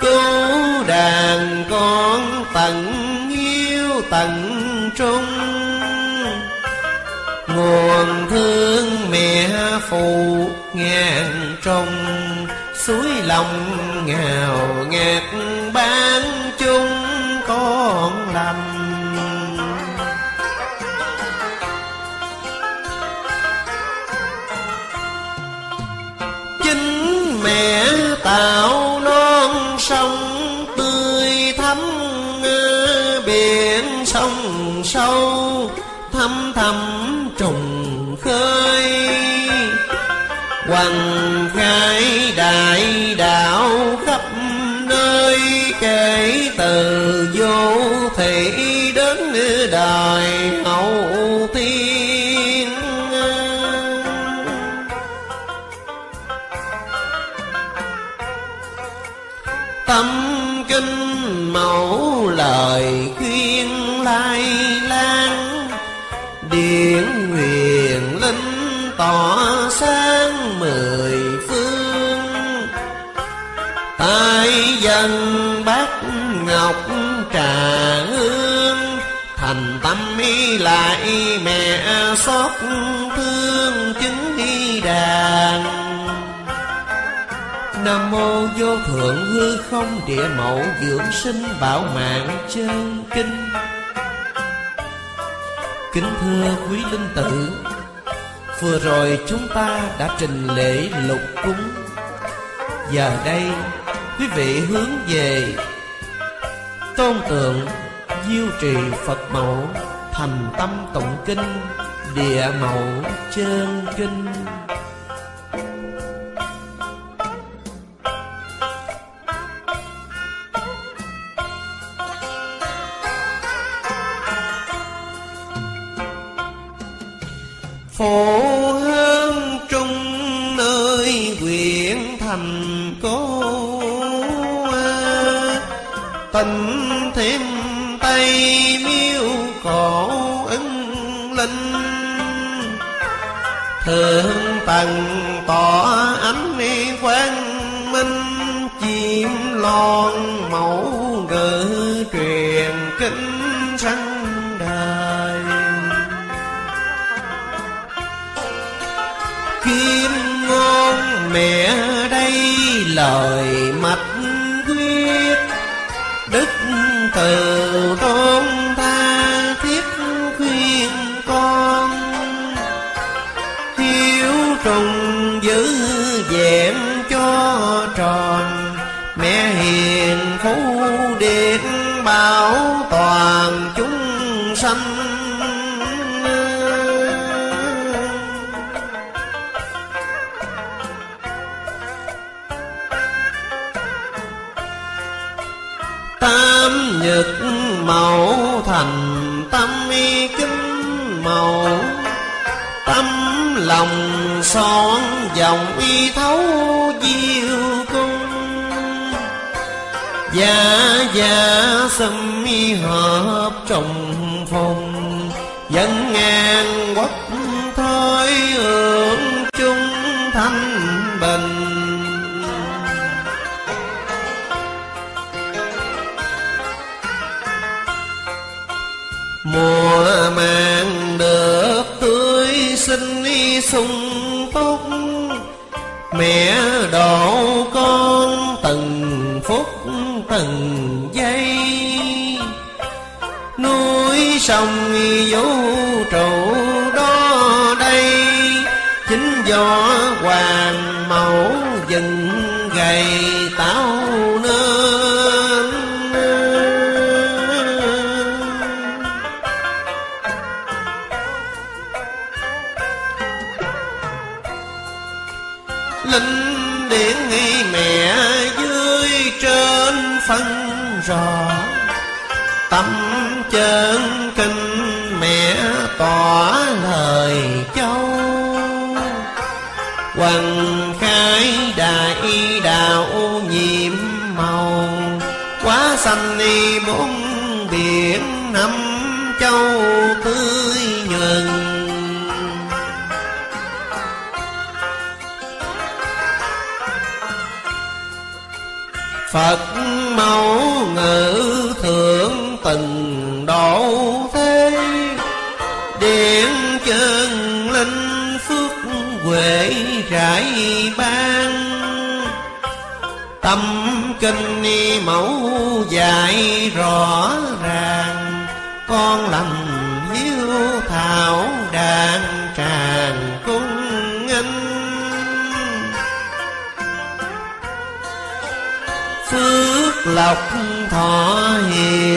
Speaker 1: cứu đàn con tận yêu tận trung. Nguồn thương mẹ phụ ngàn trông suối lòng nghèo ngạt ban chung con lành. lời khuyên lai lan. Điển huyền linh tỏ sáng mười phương. Tay dân bát ngọc trà hương, thành tâm y lại mẹ xót thương chứng đi đàng Nam mô vô thượng hư không địa mẫu dưỡng sinh bảo mạng chân kinh. Kính thưa quý linh tử, Vừa rồi chúng ta đã trình lễ lục cúng. Giờ đây, quý vị hướng về Tôn tượng diêu trì Phật mẫu Thành tâm tụng kinh, Địa mẫu chân kinh. càng tỏ gia mi hợp trồng lòng. Ni mẫu dạy rõ ràng, con lành hiếu thảo đàn tràng cung nghênh. Phước lộc thọ hiền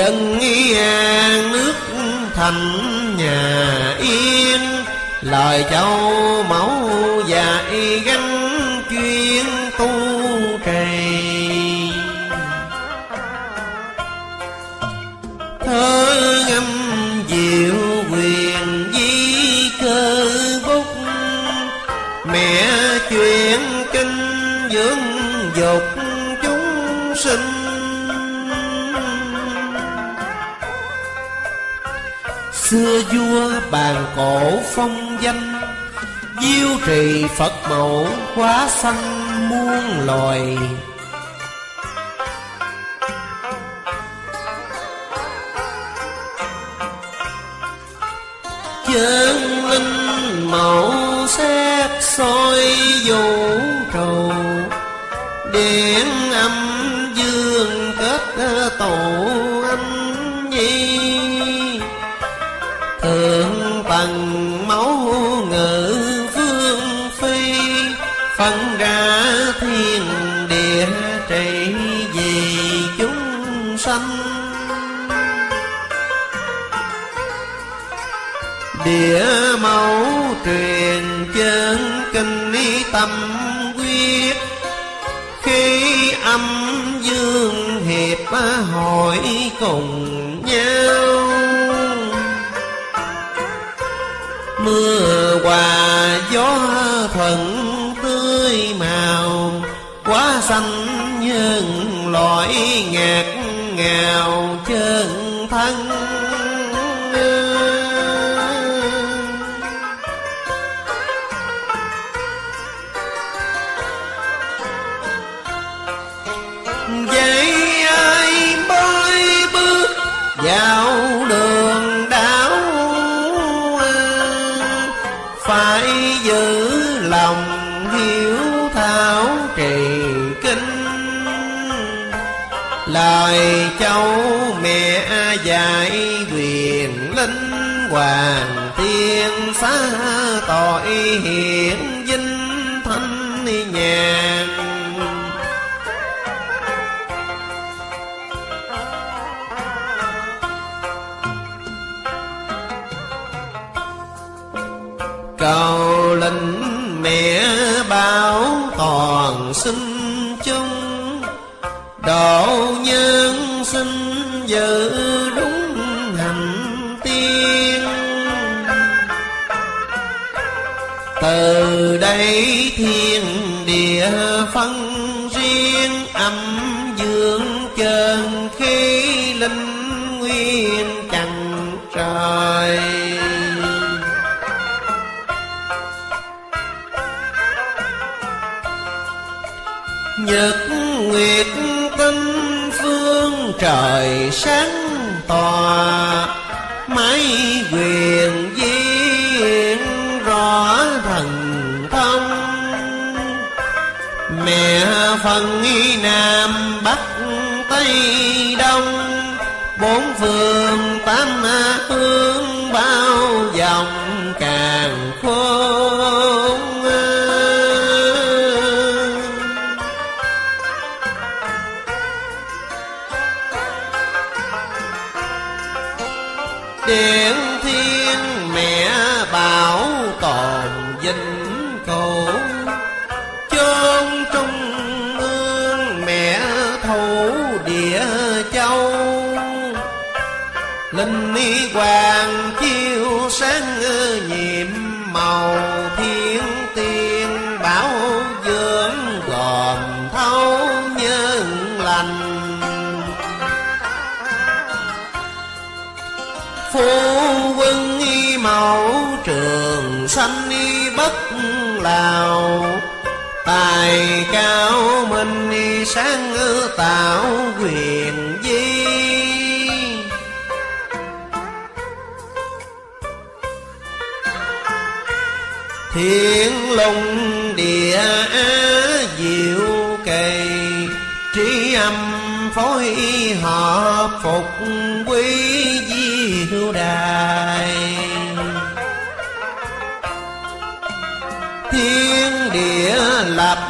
Speaker 1: dân an nước thành nhà yên lời châu mẫu vua cổ phong danh, Diêu trì Phật mẫu quá sanh muôn loài. Chân linh mẫu xét soi vũ trụ Điện âm dương kết tổ hội cùng nhau. Mưa hòa gió thuận tươi màu, Quá xanh nhân loại ngạt ngào chân thân. Hoàng thiên xá tội hiển vinh thanh nhàn. Cầu linh mẹ bảo toàn sinh chung độ nhân cao minh sáng tạo quyền di. Thiên lùng địa á diệu kỳ trí âm phối hợp phục quý diệu đài. Thiên địa lập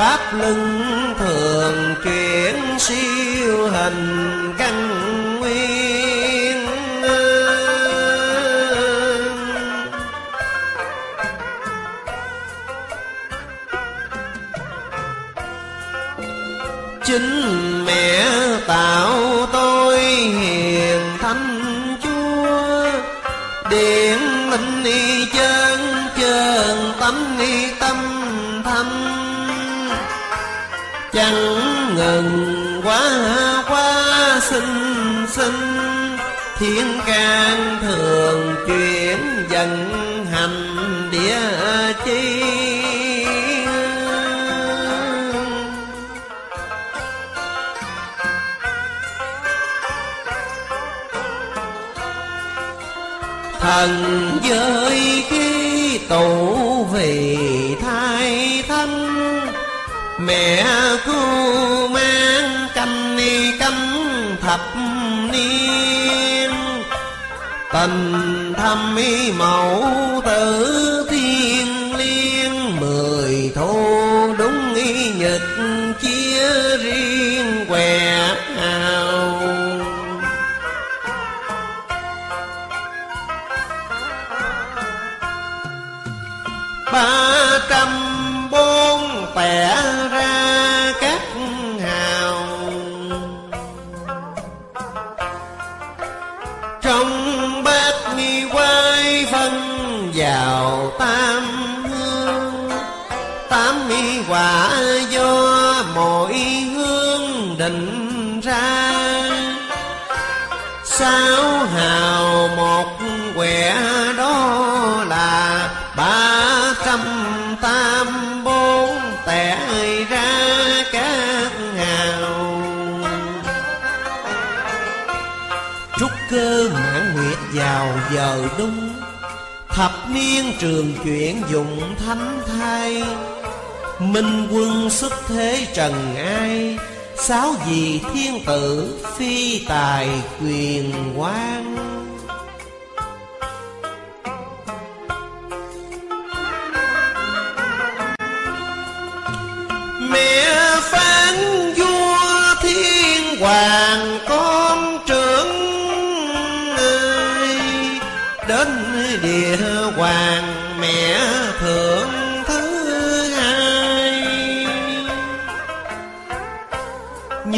Speaker 1: pháp lưng thường chuyển siêu hình căn nguyên chính mẹ tạo tôi hiền thánh chúa điện linh y chân chân tánh y chẳng ngừng quá quá sinh sinh thiên can thường chuyển dần hành địa chi. Thần giới khi tụ vì mẹ cứu mang canh ni canh thập niên. Tình thâm ý mẫu tử quả do mỗi hương định ra. Sáu hào một quẻ đó là ba trăm tam bốn tẻ ra các hào trúc cơ mãn nguyệt vào giờ đúng thập niên trường chuyển dụng thánh thai minh quân xuất thế trần ai, sáu vị thiên tử phi tài quyền quan mẹ phán vua thiên hoàng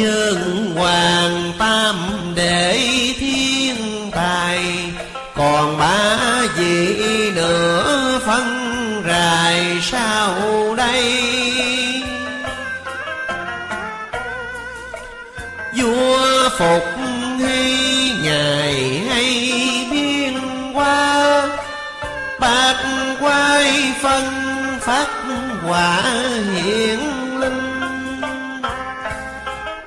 Speaker 1: nhân hoàng tam để thiên tài, còn ba vị nữa phân rài sau đây? Vua phục hy ngài hay biên qua bát quay phân phát quả hiện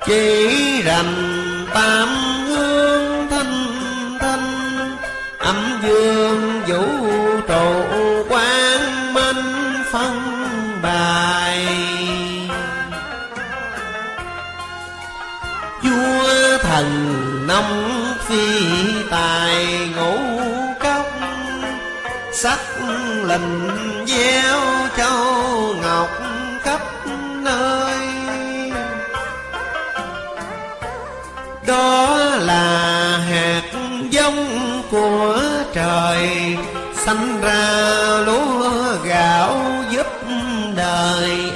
Speaker 1: chỉ rành tam hương thanh thanh, âm dương vũ trụ quang minh phân bài. Vua thần nông phi tài ngũ cốc, sắc lình gieo châu. Đó là hạt giống của trời. Sanh ra lúa gạo giúp đời.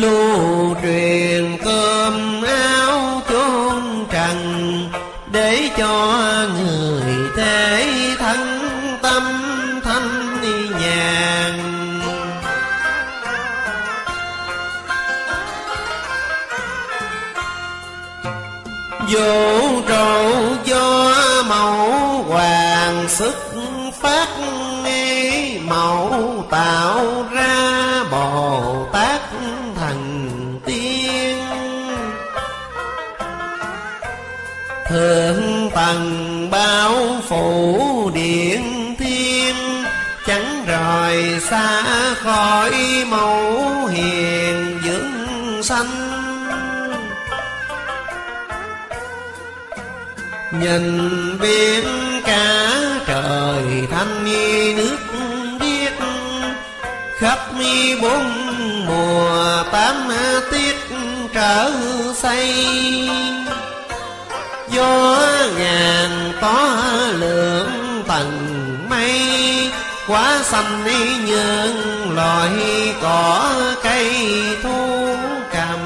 Speaker 1: Lưu truyền cơm áo chốn trần, để cho người thế thân tâm thanh nhàn. Vô trầu do mẫu hoàng sức phát nghi mẫu tạo thần tầng bao phủ điện thiên, Chẳng rời xa khỏi mẫu hiền dưỡng sanh. Nhìn biển cả trời thanh như nước biết Khắp mi bốn mùa tám tiết trở say vô ngàn có lượng tầng mây, Quá xanh như loài cỏ cây thu cầm.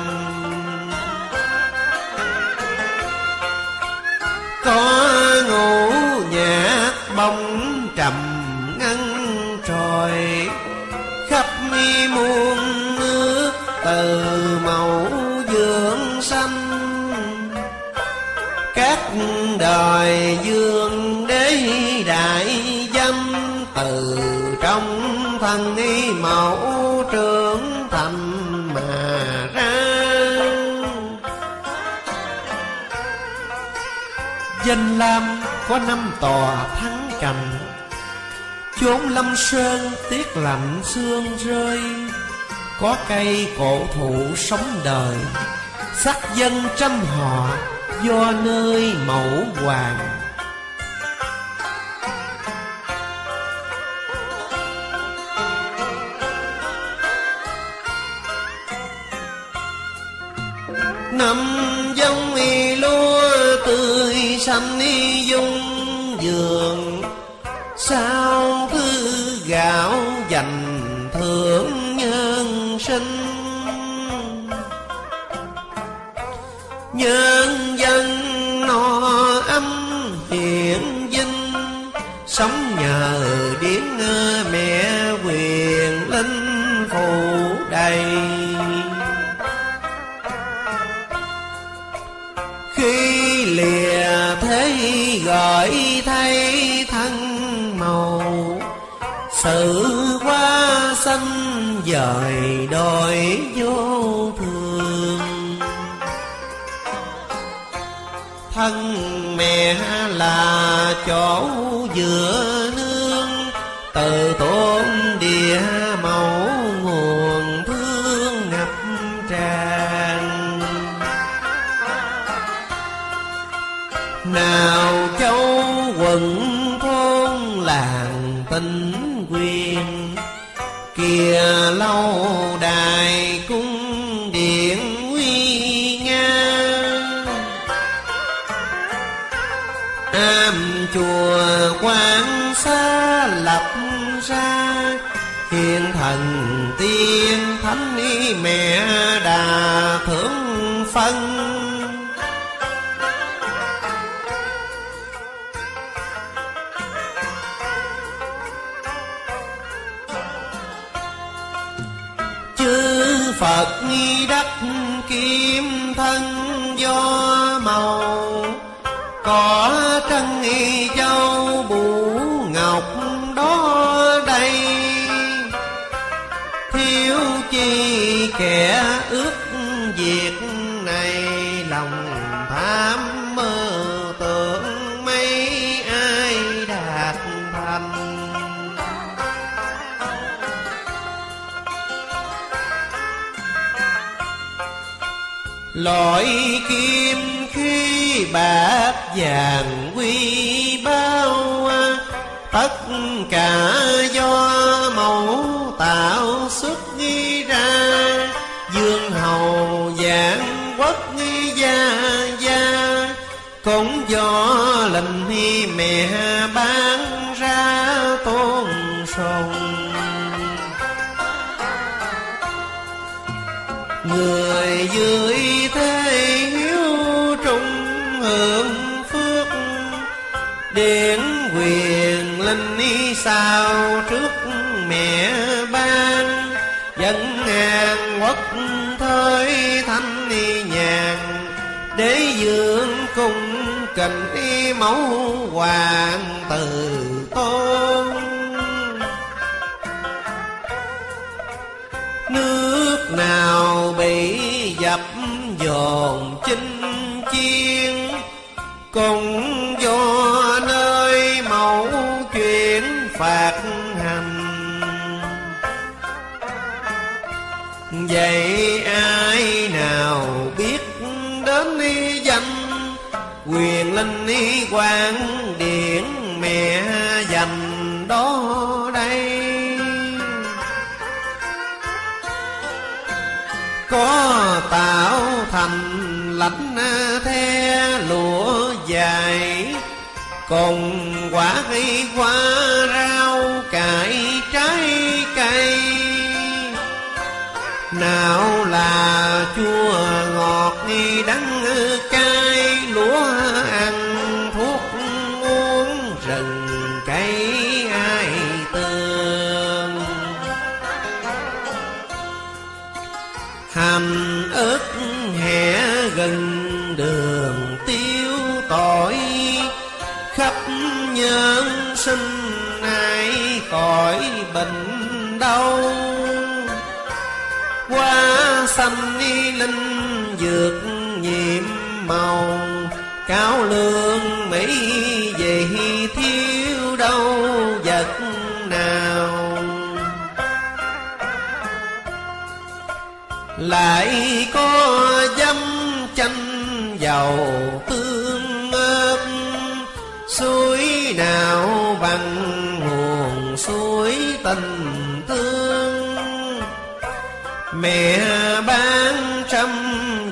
Speaker 1: Có ngủ nhạc bóng trầm ngân trồi, khắp mi muôn nước từ màu đời dương đế đại dâm từ trong thân y mẫu trưởng thành mà ra. Danh Lam có năm tòa thắng cảnh, Chốn lâm sơn tiết lạnh xương rơi Có cây cổ thụ sống đời. Sắc dân trăm họ, do nơi mẫu hoàng. Năm giống y lúa tươi xanh y dung giường Sao Nhân dân no ấm hiển vinh Sống nhờ điển mẹ quyền linh phù đầy. Khi lìa thế gọi thay thân màu, sự qua xanh dời đôi chỗ giữa nghi châu bù ngọc đó đây. Thiếu chi kẻ ước việc này, lòng tham mơ tưởng mấy ai đạt thành. Loại kim khí bạc vàng kình đi mẫu hoàng từ tôn. Nước nào bị dập dồn chinh chiến cùng quyền linh y quan điển mẹ dành đó đây. Có tạo thành lãnh the lụa dài, cùng quả cây hoa rau cải trái cây. Nào là chua ngọt đắng cay lúa ăn thuốc uống rừng cây ai tương hàm ớt hẹ gần đường tiêu tỏi, khắp nhân sinh ai khỏi bệnh đau. Qua xanh linh dược nhiệm màu cao lương mỹ vậy thiếu đâu vật nào. Lại có dâm chanh giàu tương ớt suối nào bằng nguồn suối tình thương mẹ ban trăm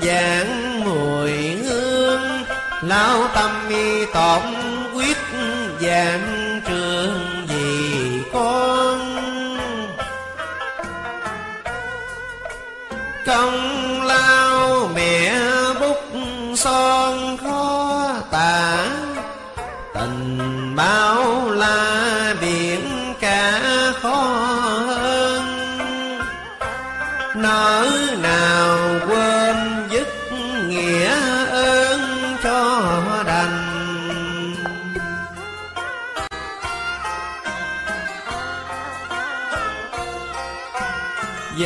Speaker 1: vàng lão lao tâm mi tổng quyết giảng trường vì con? Công lao mẹ bút son khó tả tình bao la biển cả khó hơn. Nở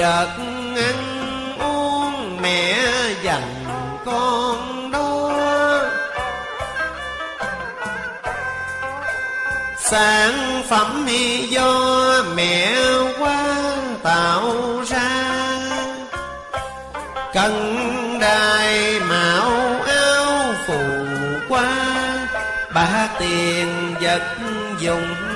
Speaker 1: vật ăn uống mẹ dành con đó. Sản phẩm do mẹ qua tạo ra. Cần đài mạo áo phù qua, ba tiền vật dùng